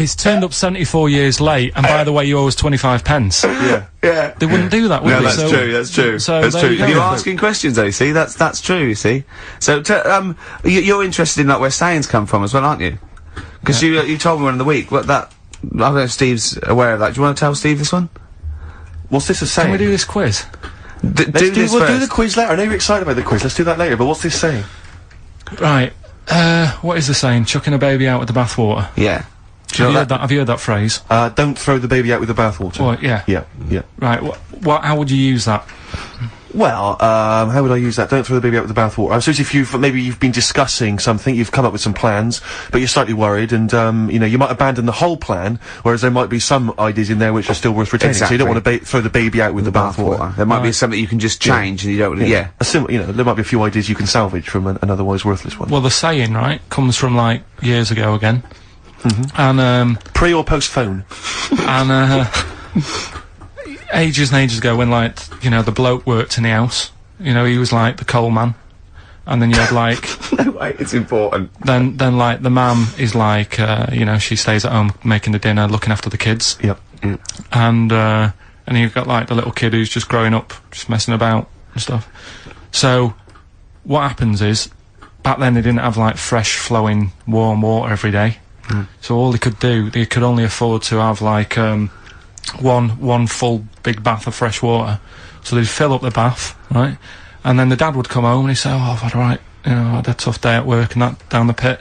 it's turned up 74 years late, and by the way, you owe us 25 pence. Yeah. yeah. They wouldn't do that, would No, they? that's So- true. That's true. So that's true. You you're asking questions, though. you See, that's that's true. You see. So, t- um, you, you're interested in like where sayings come from as well, aren't you? Because you uh, you told me one of the week. What that? I don't know if Steve's aware of that. Do you want to tell Steve this one? What's this a saying? Can we do this quiz? D- Let's do do, this we'll do the quiz later. I know you're excited about the quiz. Let's do that later. But what's this saying? Right. Uh, what is the saying? Chucking a baby out with the bathwater. yeah. Do Have you you heard that? Have you heard that phrase? Uh, don't throw the baby out with the bathwater. Well, yeah. Yeah, yeah. Right. Wh- what? How would you use that? Well, um, how would I use that? Don't throw the baby out with the bathwater. I suppose if you've maybe you've been discussing something, you've come up with some plans, but you're slightly worried, and um, you know you might abandon the whole plan, whereas there might be some ideas in there which are still worth retaining. So you don't want to ba- throw the baby out with the, bathwater. Bathwater. There might be something you can just change, and you don't. Yeah. A sim- you know, there might be a few ideas you can salvage from an, an otherwise worthless one. Well, the saying, right, comes from like years ago again, and um, Pre or post phone? and uh, ages and ages ago when like you know the bloke worked in the house. You know, he was like the coal man, and then you had like No way. It's important. then then like the mum is like uh, you know she stays at home making the dinner, looking after the kids, Yep. and uh, and you've got like the little kid who's just growing up, just messing about and stuff. So what happens is back then they didn't have like fresh flowing warm water every day. So all they could do, they could only afford to have like um, one one full big bath of fresh water. So they'd fill up the bath, right? And then the dad would come home and he'd say, "Oh, I've had a right, you know, I had a tough day at work and that down the pit."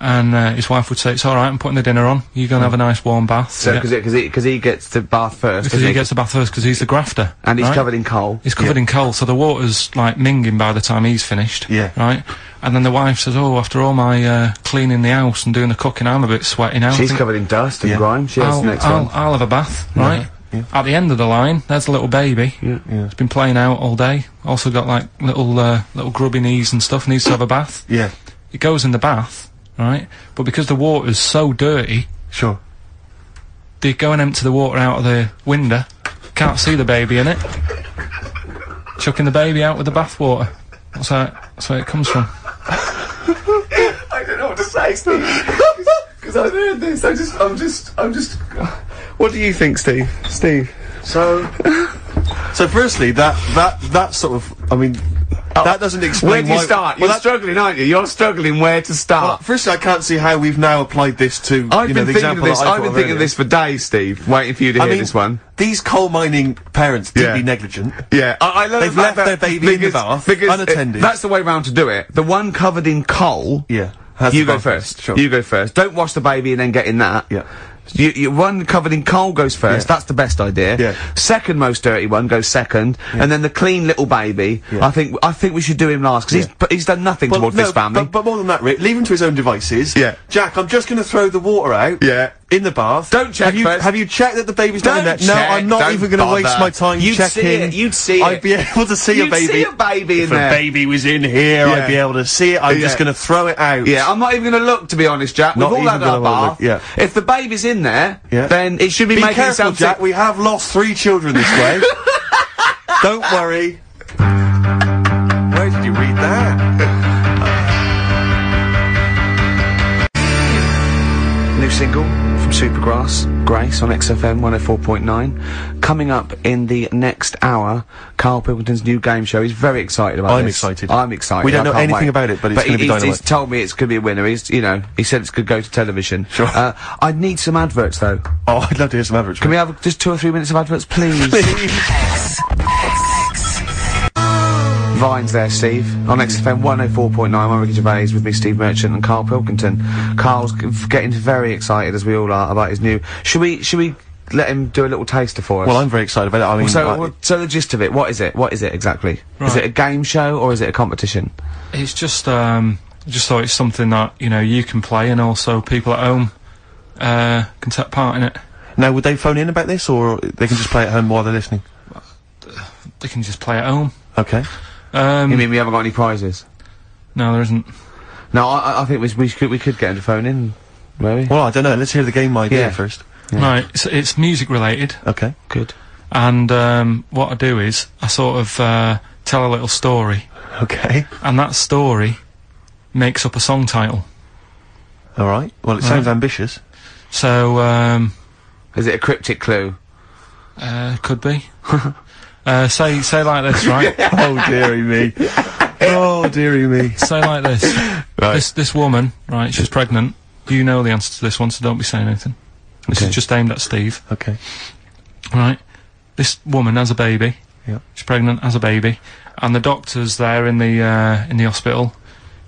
And uh, his wife would say, "It's all right. I'm putting the dinner on. You're gonna have a nice warm bath." So, because because he, because he gets to bath first, because doesn't he gets the bath first because he's the grafter, and he's right? covered in coal. He's covered in coal, so the water's like minging by the time he's finished. Yeah. Right? And then the wife says, Oh, after all my uh, cleaning the house and doing the cooking, I'm a bit sweaty now. I She's covered in dust and Yeah. grime. She has I'll, the next I'll, one. I'll have a bath, right? At the end of the line, there's a little baby. Yeah. Yeah. It's been playing out all day. Also got like little uh, little grubby knees and stuff. Needs to have a bath. Yeah. It goes in the bath, right? But because the water's so dirty, Sure. they go and empty the water out of the window. Can't see the baby in it. Chucking the baby out with the bathwater. That's how, that's where it comes from. I don't know what to say, Steve. Because I've heard this. I just, I'm just, I'm just. What do you think, Steve? Steve. So, so firstly, that that that sort of, I mean, that doesn't explain Where do you why- start? Well, You're that- struggling, aren't you? You're struggling where to well, start. firstly, I can't see how we've now applied this to I've you know been the thinking of example this. that I I've thought been thinking of earlier. this for days, Steve. Waiting for you to I hear mean, this one. these coal mining parents did Yeah. be negligent. Yeah, I, I love They've the fact left that their baby in the bath, because unattended. That's the way round to do it. The one covered in coal. Yeah. has You the go bath first. Sure. You go first. Don't wash the baby and then get in that. Yeah. You, you, one covered in coal goes first. Yeah. That's the best idea. Yeah. Second most dirty one goes second, and then the clean little baby. Yeah. I think I think we should do him last because he's but he's done nothing towards no, this family. But, but more than that, Rick, leave him to his own devices. Yeah. Jack, I'm just going to throw the water out. Yeah. In the bath. Don't check have you, first. Have you checked that the baby's not in there? Don't No, I'm not don't even going to waste my time You'd checking. see it, you'd see it. I'd be able to see You'd a baby. see a baby in if there. a baby was in here, Yeah. I'd be able to see it. I'm just going to throw it out. Yeah, I'm not even going to look, to be honest, Jack. Not We've all even had our gonna look, bath. yeah. If the baby's in there, Yeah. then it should be, Be making careful, itself Jack. We have lost three children this way. Don't worry. Where did you read that? New single from Supergrass, Grace on XFM 104.9. Coming up in the next hour, Karl Pilkington's new game show. He's very excited about it. I'm this. excited. I'm excited. We don't I know anything wait. about it, but it's gonna be he's, dynamite. he's told me it's going to be a winner. He's, you know, he said it's going to go to television. Sure. Uh, I need some adverts though. Oh, I'd love to hear some adverts. Can we have just two or three minutes of adverts, please? Vines there, Steve. On XFM 104.9, I'm Ricky Gervais with me, Steve Merchant and Karl Pilkington. Karl's getting very excited, as we all are, about his new... Should we, should we let him do a little taster for us? Well, I'm very excited about it. I mean, so, I- so the gist of it, what is it? What is it exactly? Is it a game show or is it a competition? It's just um, just thought it's something that you know you can play, and also people at home uh, can take part in it. Now, would they phone in about this, or they can just play at home while they're listening? They can just play at home. Okay. Um, You mean we haven't got any prizes? no, there isn't. No, I, I- I think we, we could we could get him to phone in, maybe. Well, I don't know. Let's hear the game idea Yeah. first. Yeah. Right, it's, it's music related, Okay. Good. and um, what I do is I sort of uh, tell a little story, Okay. and that story makes up a song title. All right. Well, it sounds ambitious. So um, Is it a cryptic clue? uh, could be. uh, say say like this, right? oh, dearie me. Oh, dearie me. say like this. Right. This this woman, right? She's pregnant. You know the answer to this one, so don't be saying anything. This Okay. is just aimed at Steve, Okay. right? This woman has a baby. Yeah. She's pregnant, has a baby, and the doctor's there in the uh, in the hospital,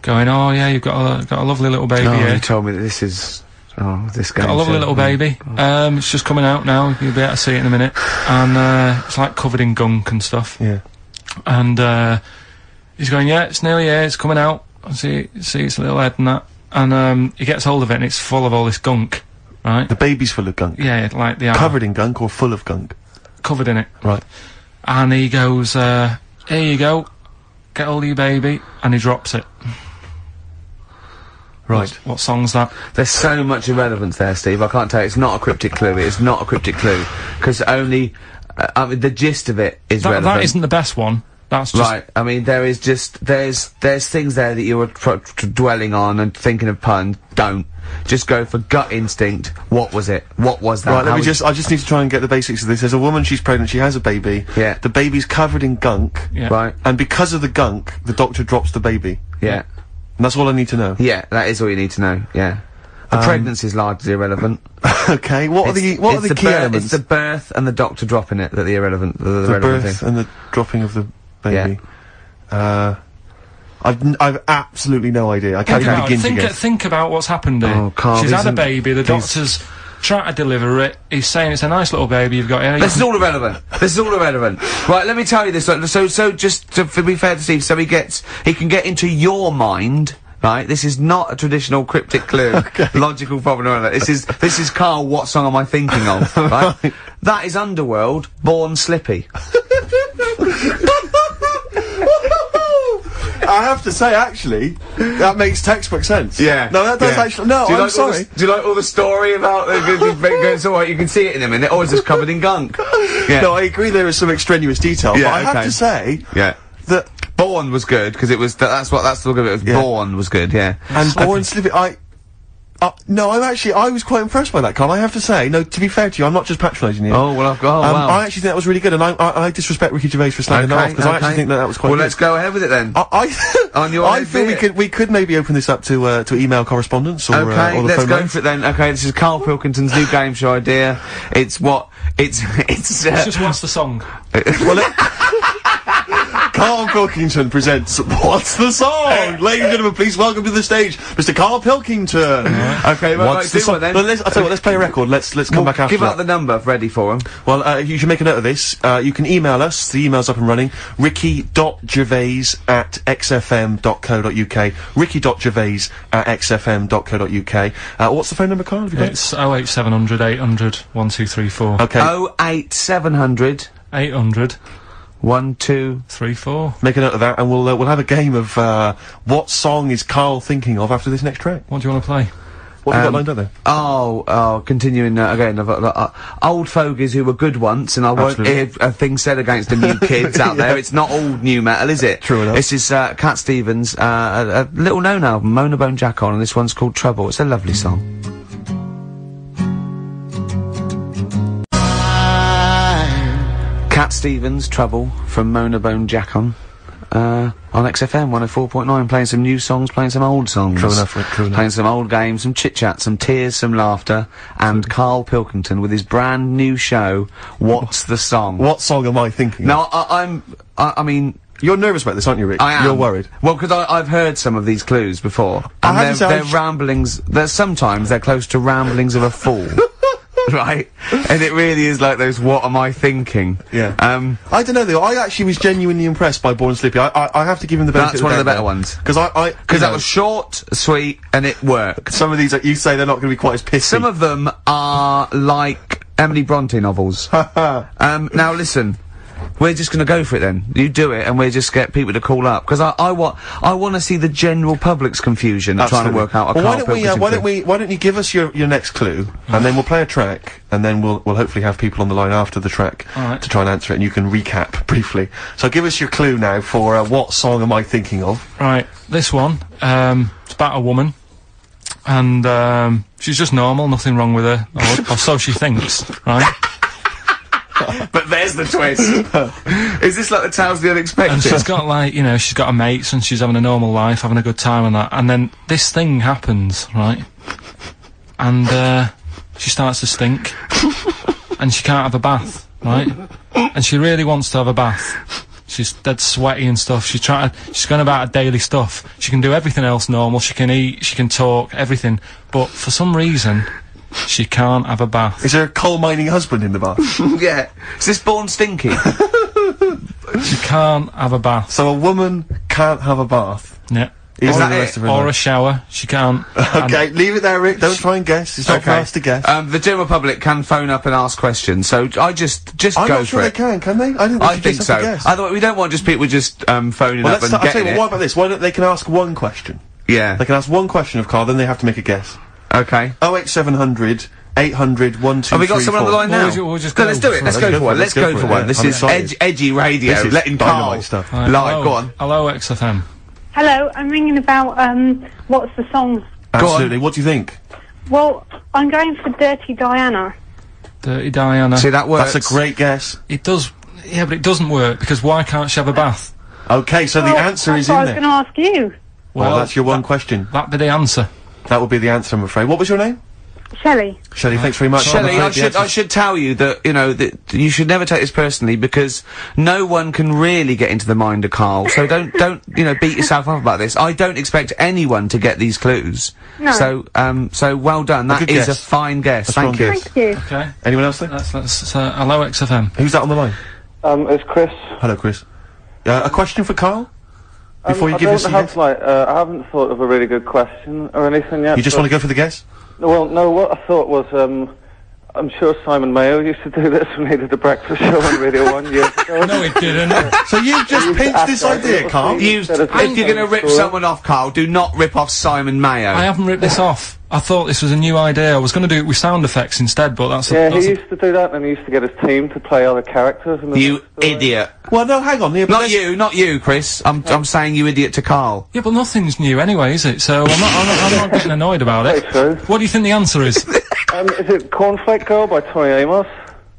going, "Oh yeah, you've got a got a lovely little baby oh, here. you told me that this is. Oh, this game. Got a lovely little baby. Um, it's just coming out now. You'll be able to see it in a minute, and uh, it's like covered in gunk and stuff. Yeah. And uh, he's going, "Yeah, it's nearly here. It's coming out. I see, see its little head and that." And um, he gets hold of it, and it's full of all this gunk, right? The baby's full of gunk. Yeah, like the Covered in gunk or full of gunk? covered in it. Right. And he goes, uh, "Here you go, get hold of your baby," and he drops it. Right. What song's that? There's so much irrelevance there, Steve. I can't tell you. It's not a cryptic clue. It's not a cryptic clue because only. Uh, I mean, the gist of it is That, relevant. that isn't the best one. That's just Right. I mean, there is just there's there's things there that you were tr- tr- dwelling on and thinking of puns. Don't just go for gut instinct. What was it? What was that? Right, let How me just, I just need to try and get the basics of this. There's a woman, she's pregnant, she has a baby. Yeah. The baby's covered in gunk. yeah. Right. And because of the gunk, the doctor drops the baby. Yeah. And that's all I need to know. Yeah. That is all you need to know. Yeah. The Um, pregnancy is largely irrelevant. okay, what are the, what are it's the key elements? It's the birth and the doctor dropping it that the irrelevant. The, the the relevant birth thing. and the dropping of the baby. Uh, I've, n- I've absolutely no idea. I can't Think even about, begin think, to guess. think about what's happened here. Oh, Karl, She's had a baby. The please. doctor's trying to deliver it. He's saying it's a nice little baby you've got here. This is all irrelevant. This is all irrelevant. Right, let me tell you this. So, so, just to, be fair to Steve, so he gets, he can get into your mind. Right, this is not a traditional cryptic clue, logical problem. This is this is Karl. What song am I thinking of? Right, that is Underworld, Born Slippy. I have to say, actually, that makes textbook sense. Yeah. No, that does yeah. actually. No, do you I'm like all the sorry. do you like all the story about? It's all right. You can see it in a minute. Oh, it's just covered in gunk. Yeah. No, I agree. There is some extraneous detail, Yeah, but I have to say yeah. that Born was good because it was. Th- that's what. That's the look of it. was Yeah. Born was good. Yeah. and Born Slippy, I. Uh, no, I'm actually, I was quite impressed by that, Karl. I have to say, no, to be fair to you, I'm not just patronising you. Oh well, I've got. Oh, um, wow. I actually think that was really good, and I, I, I disrespect Ricky Gervais for slagging that off because I actually think that that was quite Well, good. let's go ahead with it then. I, I, On your I head, feel we could we could maybe open this up to uh, to email correspondence or, uh, or the let's phone go lines. for it then. Okay, this is Karl Pilkington's new game show idea. It's what? It's it's. Uh, It's just what's the song? Well, it- Karl Pilkington presents What's the Song? Ladies and gentlemen, please welcome to the stage, Mr. Karl Pilkington. okay, right, What's right, the song? then. Well, let's, I'll tell you what, let's play a record. Let's let's come Well, back after give that. out the number ready for him. Well, uh, you should make a note of this. Uh, you can email us. The email's up and running. Ricky.gervais at xfm.co.uk. Ricky.gervais at xfm.co.uk. Uh, what's the phone number, Karl? Have you got it? It's 08700 800 1234. Okay. Oh eight seven hundred 800 one two. 34. Make a note of that, and we'll uh, we'll have a game of uh, what song is Karl thinking of after this next track. What do you want to play? What have you Um, got lined up there? Oh, oh, continuing uh, again. I've got, uh, old fogies who were good once, and I won't Absolutely. hear a thing said against the new kids out there. It's not all new metal, is it? True enough. This is uh, Cat Stevens, uh, a, a little known album, Mona Bone Jakon, and this one's called Trouble. It's a lovely song. Cat Stevens, Trouble from Mona Bone Jakon. Uh, on XFM 104.9, playing some new songs, playing some old songs. True enough, Rick, true enough. Playing some old games, some chit chat, some tears, some laughter, and Karl Pilkington with his brand new show, What's the Song? What song am I thinking? of? Now, I, I'm, I, I mean, You're nervous about this, aren't you, Rick? I am. You're worried. Well, because I've heard some of these clues before, and they're, they're ramblings. They're sometimes they're close to ramblings of a fool. right? And it really is like those "What am I thinking?" Yeah. Um, I don't know though. I actually was genuinely impressed by Born Slippy. I, I, I have to give him the benefit. That's one of the better ones. Because I, I, because that was short, sweet, and it worked. some of these. Like, you say they're not going to be quite as pissy. Some of them are like Emily Bronte novels. um, now listen. We're just gonna go for it then. You do it, and we just get people to call up because I, I want, I want to see the general public's confusion of trying to work out a well, why don't we? Uh, why don't clue. we? Why don't you give us your, your next clue, and then we'll play a track, and then we'll we'll hopefully have people on the line after the track Alright. to try and answer it, and you can recap briefly. So give us your clue now for uh, what song am I thinking of? Right, this one, um, it's about a woman, and um, she's just normal, nothing wrong with her, or, or so she thinks, right? But there's the twist. is this like the tales of the Unexpected? And she's got like, you know, she's got her mates and she's having a normal life, having a good time and that, and then this thing happens, right? And uh, she starts to stink, and she can't have a bath, right? And she really wants to have a bath. She's dead sweaty and stuff. She's trying. She's going about her daily stuff. She can do everything else normal. She can eat. She can talk. Everything. But for some reason, she can't have a bath. Is there a coal mining husband in the bath? yeah. Is this born stinky? She can't have a bath. so a woman can't have a bath. Yeah. Is that the it? rest of Or a shower. She can't. Okay, leave it there, Rick. Don't try and guess. It's not for us to guess. Um, the general public can phone up and ask questions, so I just just I'm go not sure for they it. can, can they? I think, they I think so. have to guess. Otherwise, we don't want just people just um, phoning well, up let's and start, I'll tell getting you what, what it. about this? Why don't they can ask one question? Yeah. They can ask one question of Karl, then they have to make a guess. Okay. 08700 800 1234. Have we got someone on the line Well, now? we'll ju- we'll No, go let's do it. Let's it. go Let's for go one. for it, Let's let's go go for for one. yeah. This I'm is edgy, edgy radio. This is Letting dynamite Karl stuff. Right, lie. hello. Go on. Hello, XFM. Hello, I'm ringing about um, what's the song? Absolutely. What do you think? Well, I'm going for Dirty Diana. Dirty Diana. See that works. That's a great guess. It does. Yeah, but it doesn't work because why can't she have a bath? Okay, so the Well, answer that's is what in I was going to ask you, Well, that's your one question. That'd be the answer. That would be the answer, I'm afraid. What was your name? Shelley. Shelley, thanks very much. I'm Shelley, I the should I should tell you that you know that you should never take this personally because no one can really get into the mind of Karl. So don't don't you know beat yourself up about this. I don't expect anyone to get these clues. No. So um so well done. That good is a fine guess. A Thank you. guess. Thank you. Okay. Anyone else there? That's that's uh, hello XFM. Who's that on the line? Um, it's Chris. Hello, Chris. Uh, a question for Karl? Before um, you I give us your have, like, uh, I haven't thought of a really good question or anything yet. You just want to go for the guess? Well, no. What I thought was, um, I'm sure Simon Mayo used to do this when he did the breakfast show on Radio One years ago. No, it didn't. So you've just used pinched this idea, Karl? things. if you're going to rip story. someone off, Karl, do not rip off Simon Mayo. I haven't ripped this off. I thought this was a new idea. I was going to do it with sound effects instead, but that's a, Yeah, that's he a- used to do that, and he used to get his team to play other characters. In the you idiot. Well, no, hang on. Yeah, Not you, not you, Chris. I'm I'm saying you idiot to Karl. yeah, but nothing's new anyway, is it? So I'm not, I'm not, I'm not getting annoyed about it. What do you think the answer is? Um, is it Cornflake Girl by Tori Amos?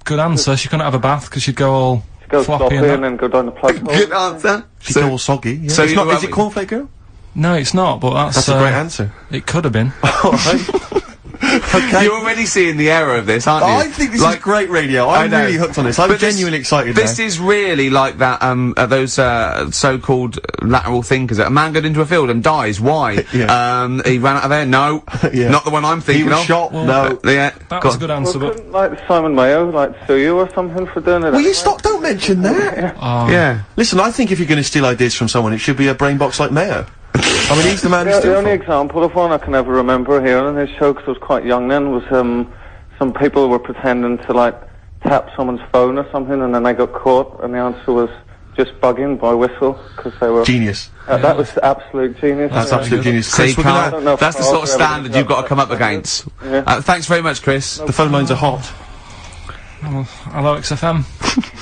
Good answer. She couldn't have a bath because she'd go all Go floppy and and then go down the plug hole. Good answer. She'd go all soggy. Yeah. so it's not, is it Cornflake Girl? No, it's not. But that's That's a uh, great answer. It could have been. All right. okay. You're already seeing the error of this, aren't you? I think this Like- is great radio. I I'm really hooked on this. I'm But this- genuinely excited This now. is really like that, um, uh, those, uh, so-called lateral thinkers. A man goes into a field and dies. Why? Yeah. Um, he ran out of air. No. Yeah. Not the one I'm he thinking was of. shot. Well, no. Uh, yeah. That go was a on. good Well, answer, but couldn't like Simon Mayo like sue you or something for doing it? Will you stop? Don't mention that. Yeah. Listen, I think if you're going to steal ideas from someone, it should be a brain box like Mayo. I mean, he's the man The, the only example of one I can ever remember hearing on his show, because I was quite young then, was um, some people were pretending to like tap someone's phone or something, and then they got caught, and the answer was just bugging by whistle because they were. Genius. Uh, that was absolute genius. That's Yeah. absolute genius. Chris, we're Karl, gonna, know that's the sort of standard you've got to come up up against. Yeah. Uh, thanks very much, Chris. the phone lines are hot. hello XFM.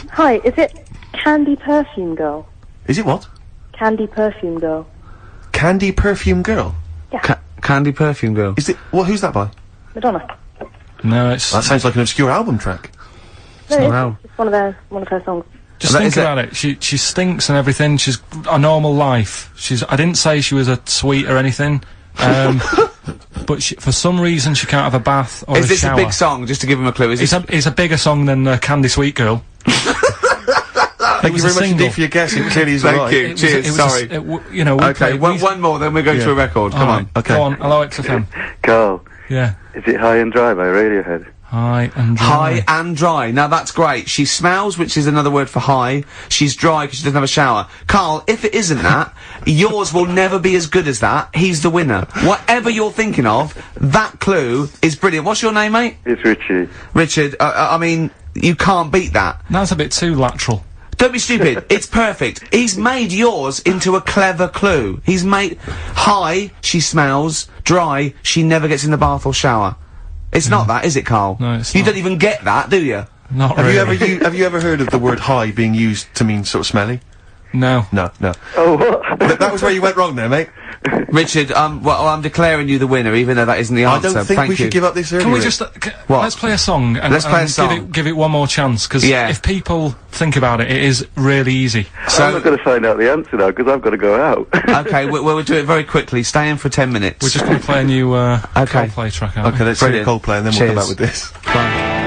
Hi, is it Candy Perfume Girl? Is it what? Candy Perfume Girl. Candy Perfume Girl. Ca- Candy Perfume Girl. Is it? Well, who's that by? Madonna. No, it's That sounds like an obscure album track. No, it's, Wow. it's one of their one of her songs. just think is about it. She she stinks and everything. She's a normal life. She's. I didn't say she was a sweet or anything. Um, but she, for some reason she can't have a bath or Is a this a big song? Just to give him a clue. Is It's this? a, it's a bigger song than uh, Candy Sweet Girl. Thank you very a much indeed for your guess. It clearly is Thank right. you. It Cheers, was a s- sorry. it you know. we okay, play- one, we- one more, then we go to Yeah. a record. Come All on. right, Okay. Go on. Hello XFM. Karl, Yeah. is it High and Dry by Radiohead? High and dry. High and dry. Now that's great. She smells, which is another word for high. She's dry because she doesn't have a shower. Karl, if it isn't that, yours will never be as good as that. He's the winner. Whatever you're thinking of, that clue is brilliant. What's your name, mate? It's Richie. Richard. Uh, uh, I mean, you can't beat that. That's a bit too lateral. Don't be stupid. it's perfect. He's made yours into a clever clue. He's made high. She smells dry. She never gets in the bath or shower. It's not mm. that, is it, Karl? No, it's You not. don't even get that, do you? Not Have really. you ever u- have you ever heard of the word high being used to mean sort of smelly? No. No, no. Oh, what? Th- that was where you went wrong there, mate. Richard, um, well, I'm declaring you the winner, even though that isn't the I answer. don't think Thank we you. should give up this early. Can we just uh, What? let's play a song and, Let's play a song. Give, it, give it one more chance because Yeah. if people think about it, it is really easy. So I'm not going to find out the answer now because I've got to go out. okay, we, we'll do it very quickly. Stay in for ten minutes. We're just going to play a new uh, Okay. Coldplay track. Aren't Okay, we? let's hear Brilliant. Coldplay and then we'll come back with this. Fine.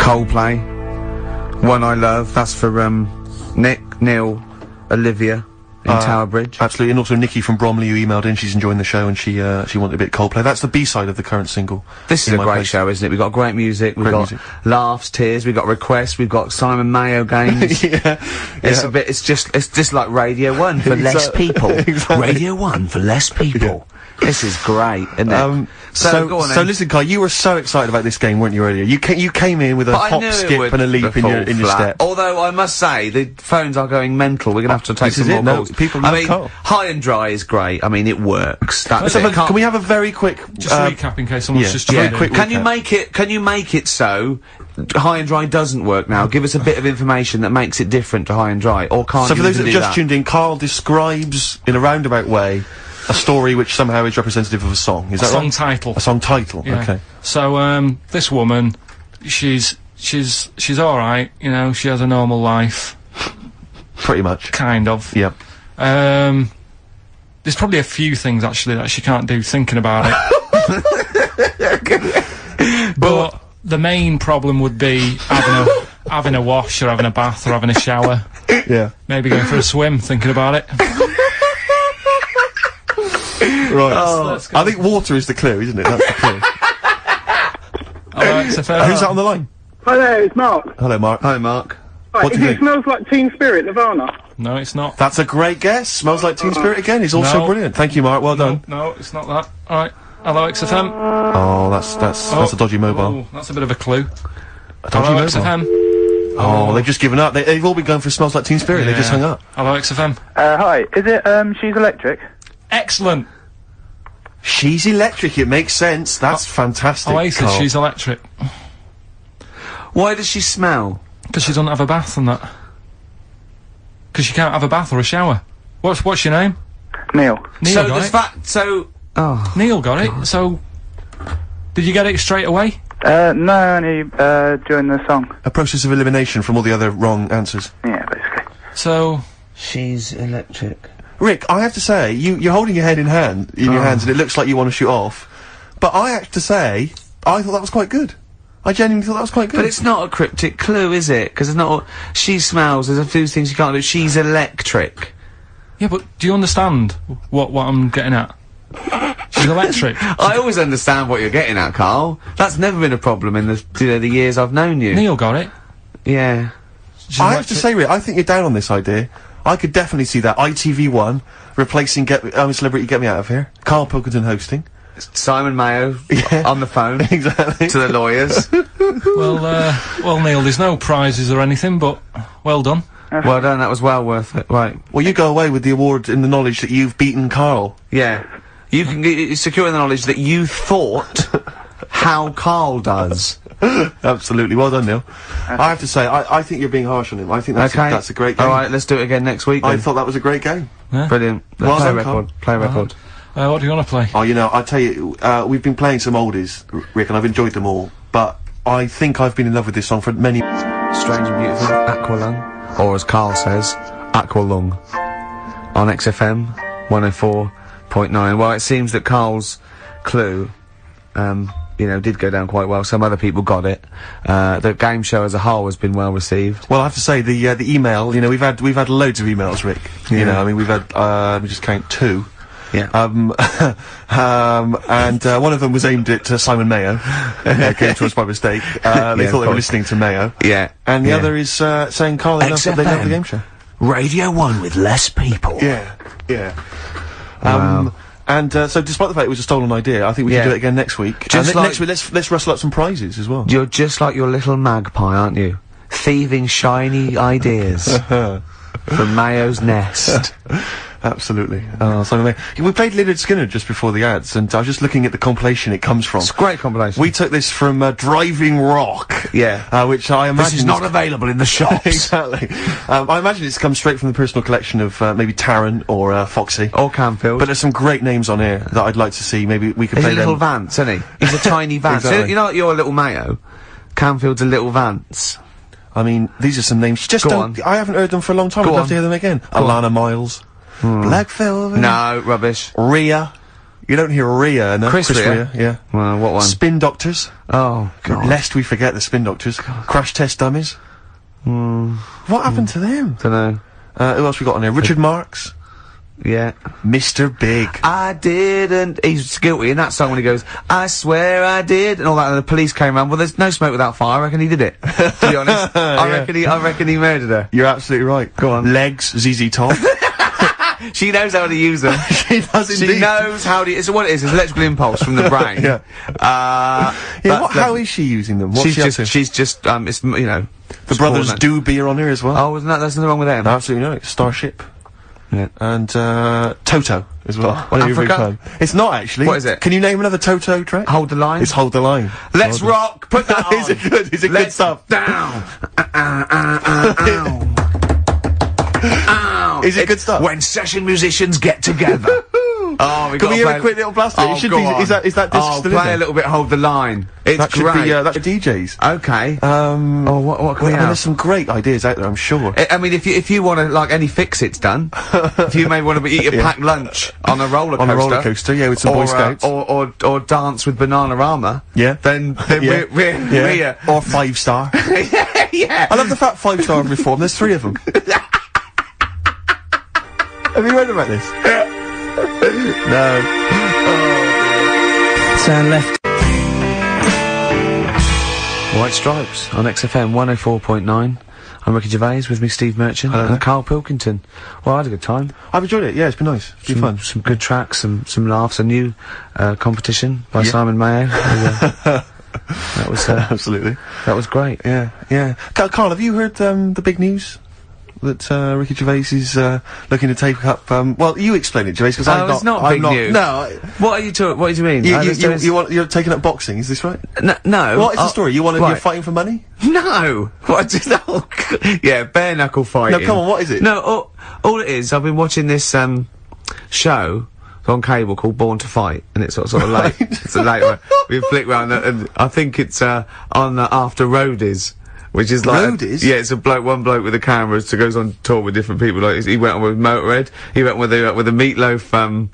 Coldplay, One I Love. That's for um, Nick, Neil, Olivia in Uh, Tower Bridge. Absolutely, and also Nikki from Bromley who emailed in. She's enjoying the show and she uh, she wanted a bit of Coldplay. That's the B side of the current single. This is a great Place. show, isn't it? We've got great music, we've Great got music. laughs, tears, we've got requests, we've got Simon Mayo games. yeah, It's yeah. a bit. It's just. It's just like Radio One for less people. Exactly. Radio One for less people. This is great, isn't it? So, so, go on so then. listen, Kai, you were so excited about this game, weren't you? Earlier, you ca- you came in with a But hop, skip, and a leap in your in your step. Although I must say the phones are going mental. We're gonna have to take This some is more it, no, calls. people I love mean, Karl. high and dry is great. I mean, it works. That's it. Can't- we have a very quick? Just uh, recap in case someone's yeah, just a very quick Can you make it? Can you make it so high and dry doesn't work now? Give us a bit of information that makes it different to high and dry, or can't So for those that even have do just that? tuned in, Karl describes in a roundabout way a story which somehow is representative of a song. Is that A Song right? title. A song title. Yeah. Okay. So um, this woman, she's she's she's all right. You know, she has a normal life, Pretty much. kind of. Yep. Um, there's probably a few things actually that she can't do thinking about it. but the main problem would be having a having a wash or having a bath or having a shower. Yeah. Maybe going for a swim, thinking about it. Right. Let's. I think water is the clue, isn't it? That's the clue. Alright, so fair Who's that on the line? Hi there, it's Mark. Hello, Mark. Hi, Mark. Right, What do if you it think? smells like Teen Spirit, Nirvana. No, it's not. That's a great guess. Smells like Teen Spirit again. He's also No. brilliant. Thank you, Mark. Well done. No, it's not that. Alright. Hello, XFM. Oh, that's that's that's a dodgy mobile. Oh, that's a bit of a clue. A dodgy Hello, mobile. XFM. Oh, they've just given up. They, they've all been going for smells like Teen Spirit. They just Yeah. hung up. Hello, XFM. Uh, hi, is it, um, She's Electric? Excellent. She's electric. It makes sense. That's fantastic. Oasis, Karl. she's electric. Why does she smell? Because she doesn't have a bath and that. Because she can't have a bath or a shower. What's what's your name? Neil. Neil so got the it. fact. So. Oh. Neil got it. So, did you get it straight away? Uh, no, only, uh, during the song. a process of elimination from all the other wrong answers. Yeah, basically. So, She's electric. Rick, I have to say, you you're holding your head in hand in your oh. hands, and it looks like you want to shoot off. But I have to say, I thought that was quite good. I genuinely thought that was quite good. But it's not a cryptic clue, is it? Because it's not. She smells. There's a few things you can't do. She's electric. yeah, but do you understand what what I'm getting at? She's electric. I always understand what you're getting at, Karl. That's never been a problem in the you know, the years I've known you. Neil got it. Yeah. She's I have to say, Rick, I think you're down on this idea. I could definitely see that ITV1 replacing Get um, Celebrity Get Me Out of Here. Karl Pilkington hosting. Simon Mayo Yeah. on the phone Exactly. to the lawyers. Well, uh, well, Neil, there's no prizes or anything, but well done. well done. That was well worth it. Right. well, you go away with the award in the knowledge that you've beaten Karl. Yeah. You can secure in the knowledge that you thought how Karl does. Absolutely. Well done, Neil. I have to say, I, I think you're being harsh on him. I think that's, okay. a, that's a great game. All right. Let's do it again next week. I then. thought that was a great game. Brilliant. Well play a done, Karl. record. Play a record. Uh, what do you want to play? Oh, you know, I tell you, uh, we've been playing some oldies, Rick, and I've enjoyed them all. But I think I've been in love with this song for many. Strange and beautiful. Aqualung, or as Karl says, Aqualung, on XFM 104.9. Well, it seems that Karl's clue, um, you know, did go down quite well. Some other people got it. Uh, the game show as a whole has been well received. Well, I have to say the uh, the email. You know, we've had we've had loads of emails, Rick. You Yeah. know, I mean, we've had uh, let me just count two. Yeah. Um, um, and uh, one of them was aimed at uh, Simon Mayo. uh, came to us by mistake. Uh, they Yeah, thought they were listening to Mayo. Yeah. And the yeah. other is uh, saying Karl, they love, they love the game show. Radio 1 with less people. Yeah, yeah. Um, Wow. And uh, so, despite the fact it was a stolen idea, I think we Yeah. should do it again next week. Just and like- next week, let's let's rustle up some prizes as well. You're just like your little magpie, aren't you? Thieving shiny ideas from Mayo's nest. Absolutely. Uh, Mayo. We played Lynyrd Skynyrd just before the ads, and I was just looking at the compilation it comes from. It's a great compilation. We took this from uh, Driving Rock. Yeah. Uh, which I imagine this is not available in the shops. exactly. Um, I imagine it's come straight from the personal collection of uh, maybe Taron or uh, Foxy. or Canfield. But there's some great names on here that I'd like to see. Maybe we could He's a play little them. Vance, isn't he? He's a tiny Vance. Exactly. You know, you're a little Mayo. Canfield's a little Vance. I mean, these are some names. Just Go don't. on. I haven't heard them for a long time. Go I'd love on. to hear them again. on. Alannah Myles, Black Velvet. No, rubbish. Rea. You don't hear Rea, no. Chris Rea? Yeah. Well, what one? Spin Doctors. oh, God. Lest we forget the Spin Doctors. Crash Test Dummies. Hmm. What happened to them? Dunno. Uh, who else we got on here? Richard Marx. Yeah. Mr. Big. I didn't. He's guilty in that song when he goes, I swear I did, and all that, and the police came around. Well, there's no smoke without fire. I reckon he did it. to be honest. I reckon he, I reckon he murdered her. You're absolutely right. Go on. Legs, ZZ Top. She knows how to use them. she does indeed. she knows how to, it's what it is, it's electrical impulse from the brain. Yeah. Uh, Yeah, but what, how is she using them? What's she's she just, she's just, um, it's, you know. the brothers do beer on here as well. Oh, isn't that, there's nothing wrong with them. Absolutely right. Starship. Yeah. And, uh, Toto as well. One of your? It's not actually. What is it? Can you name another Toto track? Hold the line. It's Hold the Line. Let's Hold rock, put that on. Is it good? Is it good Let's stuff? Down. Uh, uh, uh, uh, ow. Ow. Is it good stuff? When session musicians get together. oh, we Can got we hear a quick little blast it? It Oh, should be- is that- is that disc Oh, play there? a little bit. Hold the line. It's That great. be, uh, that should be DJs. okay. Um, oh, what, what can well, we have? there's some great ideas out there, I'm sure. I, I mean, if you if you want to like any fix it's done, if you may want to eat a Yeah. packed lunch on a roller coaster, On a roller coaster, yeah, with some or, Boy uh, Scouts. or, or or dance with Bananarama, Yeah. then then yeah. we're we're, yeah. we're uh, Or five star. yeah. I love the fact five star reform. There's three of them. Have you heard about this? No. Turn left. White Stripes on XFM 104.9. I'm Ricky Gervais with me, Steve Merchant, and Karl Pilkington. Well, I had a good time. I've enjoyed it. Yeah, it's been nice. It's been Some, fun. some good tracks, some some laughs, a new uh, competition by Yeah. Simon Mayo. who, uh, that was uh, Absolutely. that was great. Yeah, yeah. Karl, have you heard um, the big news? That uh, Ricky Gervais is uh, looking to take up. Um, well, you explain it, Gervais, because Oh, I'm not. it's not I'm big not, news. No, I- What are you talking? What do you mean? you, you, you, you want, you're taking up boxing. Is this right? N- no. What is the oh, story? You want to? You're fighting for money? No. What? Oh, yeah, bare knuckle fighting. No, come on, what is it? No, all, all it is. I've been watching this um show on cable called Born to Fight, and it's sort of, sort of late. it's a late one. We flick round, and, and I think it's uh on uh, after Roadies. Which is like Roadies? yeah, it's a bloke, one bloke with a camera to goes on tour with different people. Like he went on with Motorhead, he went with the with the Meatloaf um,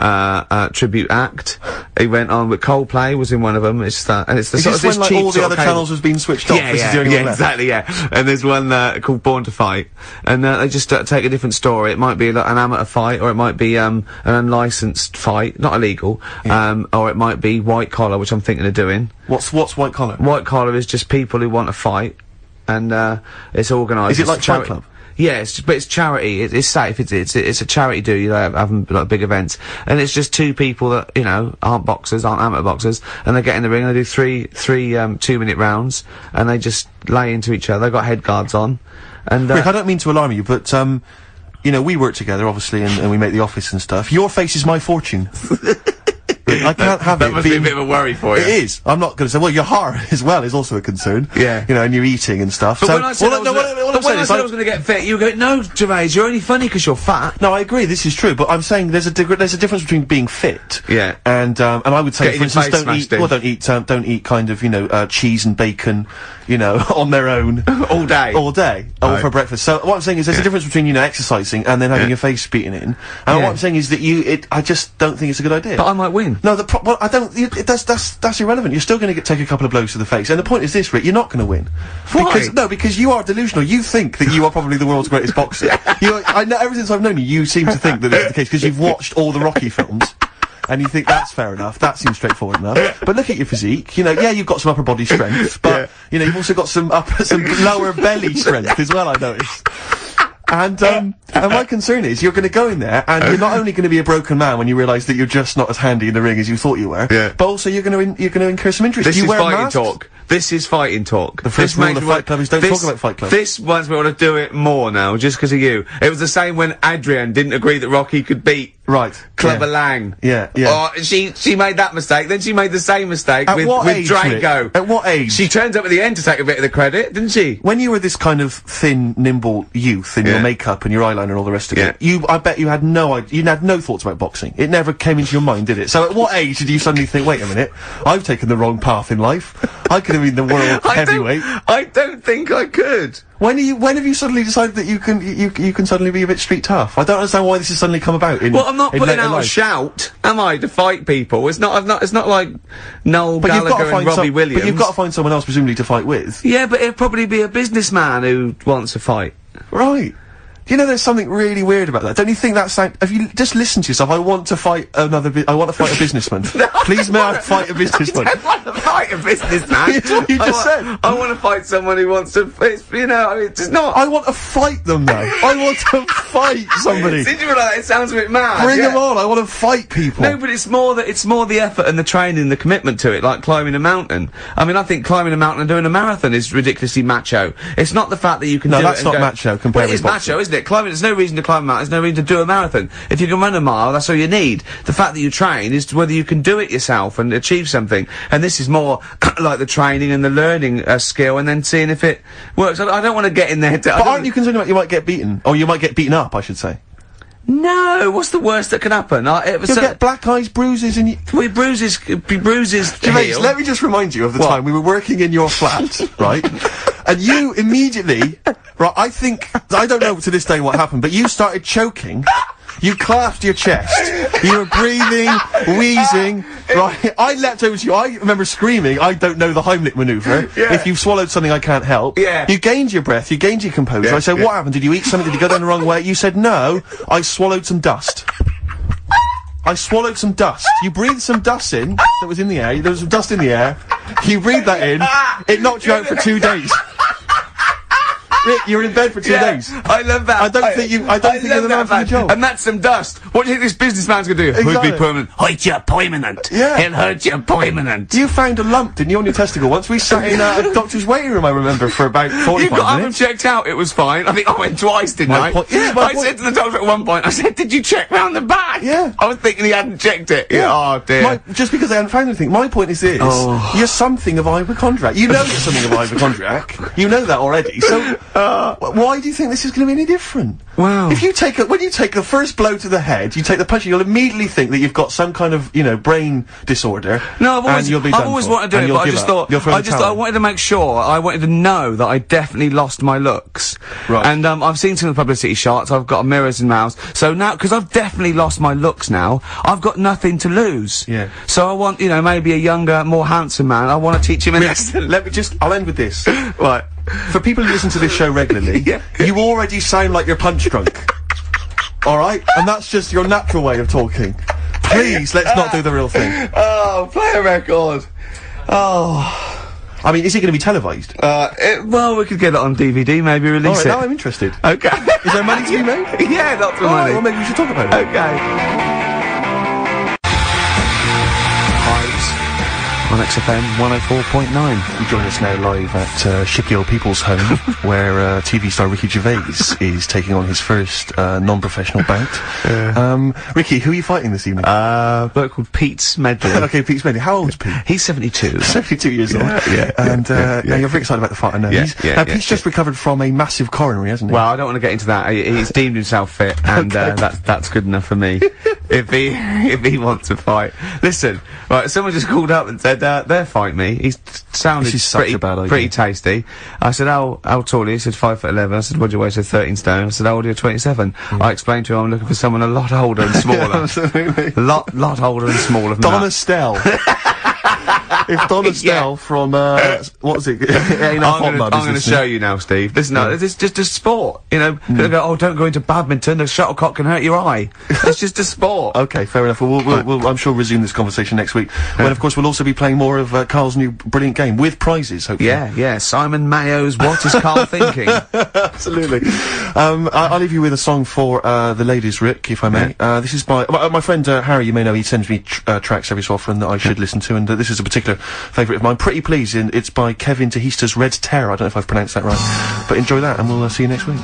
uh, uh, tribute act. He went on with Coldplay was in one of them. It's that, and it's the Is sort this of this when like all the other channels has been switched off? yeah, this yeah, yeah, exactly, yeah. And there's one uh, called Born to Fight, and uh, they just uh, take a different story. It might be like an amateur fight, or it might be um, an unlicensed fight, not illegal, um, or it might be white collar, which I'm thinking of doing. What's what's white collar? White collar is just people who want to fight, and uh, it's organised. Is it like a Fight Club? Yeah, it's, but it's charity. It, it's safe. It's, it's it's a charity do. You know, having like big events, and it's just two people that you know aren't boxers, aren't amateur boxers, and they get in the ring and they do three three um, two minute rounds, and they just lay into each other. They've got head guards on, and uh, Rick, I don't mean to alarm you, but um, you know, we work together, obviously, and, and we make the office and stuff. Your face is my fortune. I can't have that it must be a bit of a worry for you. It is. I'm not going to say. Well, your heart as well is also a concern. Yeah. You know, and you're eating and stuff. But so, when I said well, I was no, gonna- what, what I'm but when I said I I- was going to get fit, you go, no, Gervais, you're only funny because you're fat. No, I agree. This is true, but I'm saying there's a there's a difference between being fit, Yeah. and um, and I would say, Getting for instance, don't eat in. well, don't eat um, don't eat kind of you know uh, cheese and bacon, you know, on their own All day. all day, Right. for breakfast. So what I'm saying is there's a difference between you know exercising and then having Yeah. your face beaten in. And Yeah. what I'm saying is that you, it, I just don't think it's a good idea. But I might win. No, the pro- well, I don't. You, it, that's that's that's irrelevant. You're still going to get take a couple of blows to the face, and the point is this, Rick. You're not going to win. Why? Because no, because you are delusional. You think that you are probably the world's greatest boxer. you, I know. Ever since I've known you, you seem to think that this is the case because you've watched all the Rocky films. And you think that's fair enough. That seems straightforward enough. But look at your physique. You know, yeah, you've got some upper body strength, but you know, you've also got some upper, some lower belly strength as well. I noticed. And um, and my concern is you're going to go in there and you're not only going to be a broken man when you realise that you're just not as handy in the ring as you thought you were, Yeah. but also you're going to you're going to incur some injuries. This you is fighting talk. This is fighting talk. The first rule of Fight Club is don't talk about Fight Club. This one's me want to do it more now, just because of you. It was the same when Adrian didn't agree that Rocky could beat Right. Clubber yeah. Lang. Yeah, yeah. Oh, she she made that mistake. Then she made the same mistake At with what with age, Drago. Rick? At what age? She turns up at the end to take a bit of the credit, didn't she? When you were this kind of thin, nimble youth in your makeup and your eyeliner and all the rest of Yeah. it, you, I bet you had no idea, you had no thoughts about boxing. It never came into your mind, did it? So at what age did you suddenly think, wait a minute, I've taken the wrong path in life. I could have been the world I heavyweight. don't, I don't think I could. When are you, when have you suddenly decided that you can, you, you can suddenly be a bit street tough? I don't understand why this has suddenly come about in Well, I'm not in putting out a shout, am I, to fight people? It's not. I've not. It's not like Noel But you've got Gallagher to find and Robbie some, Williams. but you've got to find someone else presumably to fight with. Yeah, but it'd probably be a businessman who wants to fight. Right. Do you know there's something really weird about that? Don't you think that sound? Have you just listened to yourself? I want to fight another. I want to fight a businessman. Please, may I fight a businessman? I want to fight a businessman. You I just want, said. I want to fight someone who wants to. It's, you know, I mean, it's not. I want to fight them though. I want to fight somebody. Since you were like it sounds a bit mad. Bring yeah. them on. I want to fight people. No, but it's more that it's more the effort and the training, the commitment to it, like climbing a mountain. I mean, I think climbing a mountain and doing a marathon is ridiculously macho. It's not the fact that you can No, do that's not go- macho compared well, it with is boxing. macho, isn't it? Climbing. There's no reason to climb a mountain. There's no reason to do a marathon. If you can run a mile, that's all you need. The fact that you train is whether you can do it yourself and achieve something. And this is more like the training and the learning uh, skill, and then seeing if it works. I, I don't want to get in there. To, But aren't you concerned about you might get beaten, or you might get beaten up? I should say. No. What's the worst that can happen? I, it was You'll get black eyes, bruises, and you. we bruises, bruises. James, let me just remind you of the What? time we were working in your flat, right? And you immediately, right, I think, I don't know to this day what happened, but you started choking. You clasped your chest. You were breathing, wheezing, uh, right? I leapt over to you. I remember screaming, I don't know the Heimlich maneuver. Yeah. If you've swallowed something I can't help. Yeah. You gained your breath, you gained your composure. Yeah, I said, yeah. what happened? Did you eat something? Did you go down the wrong way? You said, no, I swallowed some dust. I swallowed some dust. You breathed some dust in that was in the air. There was some dust in the air. You breathed that in. It knocked you out for two days. Rick, you were in bed for two Yeah, days. I love that. I don't think you- I don't think you're the man that for the job. And that's some dust. What do you think this businessman's gonna do? Exactly. Who'd be permanent. Hurt you permanent. Yeah. He'll hurt you permanent. You found a lump, didn't you, on your testicle once? We sat in uh, a doctor's waiting room, I remember, for about 45 You got up and minutes. checked out. It was fine. I think I went twice, didn't My I? point- yeah, my I point- said to the doctor at one point. I said, "Did you check round the back?" Yeah. I was thinking he hadn't checked it. Yeah. Oh dear. My, just because I hadn't found anything. My point is this. Oh. You're something of a hypochondriac. You know you're something of a hypochondriac. You know that already. So, wh- why do you think this is going to be any different? Uh. Wow. If you take a, when you take the first blow to the head, you take the punch, you'll immediately think that you've got some kind of, you know, brain disorder. No, I've always, and you'll be I've always for, wanted to do it, but I just up. thought, I just, I wanted to make sure, I wanted to know that I definitely lost my looks. Right. And, um, I've seen some of the publicity shots, I've got mirrors in my house, so now, because I've definitely lost my looks now, I've got nothing to lose. Yeah. So I want, you know, maybe a younger, more handsome man, I want to teach him a lesson. Let me just, I'll end with this. Right. For people who listen to this show regularly, Yeah. you already sound like you're punch drunk. Alright? And that's just your natural way of talking. Please, let's not do the real thing. Oh, play a record. Oh. I mean, is it going to be televised? Uh, it, well, we could get it on DVD, maybe release Alright, now. I'm interested. Okay. Is there money to be made? yeah, lots of Alright, money. well, maybe we should talk about it. Okay. On XFM 104.9. You join us now live at uh, Shipyard People's Home, where uh, TV star Ricky Gervais is taking on his first uh, non-professional bout. Um, Ricky, who are you fighting this evening? Uh, a bloke called Pete Smedley. okay, Pete Smedley. How old's Pete? He's 72. 72 years old. yeah, And uh, yeah, now you're very excited about the fight, I know. Yeah, He's, yeah, now, yeah, Pete's just recovered from a massive coronary, hasn't he? Well, I don't want to get into that. He, he's deemed himself fit, and uh, that's that's good enough for me. if he if he wants to fight, listen. Right, someone just called up and said uh, they'll fight me. He sounded This is such pretty, a bad idea. pretty tasty. I said, how, how tall are you? He said, five foot eleven. I said, what do you weigh? He said, 13 stone. I said, how old are you? 27. I explained to him I'm looking for someone a lot older and smaller. Absolutely. a lot, lot older and smaller than Don that. Estelle. if Don Estelle from, uh, what's it? I'm gonna, Mud I'm is gonna listening. show you now, Steve. This no, it's just a sport. You know, people go, oh, don't go into badminton. The shuttlecock can hurt your eye. it's just a sport. Okay, fair enough. Well, we'll, we'll, we'll I'm sure resume this conversation next week. When, of course, we'll also be playing more of uh, Karl's new brilliant game with prizes. Hopefully. Yeah, yeah. Simon Mayo's What is Carl Thinking? Absolutely. Um, I, I'll leave you with a song for uh, the ladies, Rick, if I may. Uh, this is by my, my friend uh, Harry. You may know he sends me tr- uh, tracks every so often that I should listen to, and uh, this is a particular favourite of mine. Pretty Please, and it's by Kevin Tihista's Red Terror. I don't know if I've pronounced that right, but enjoy that, and we'll uh, see you next week.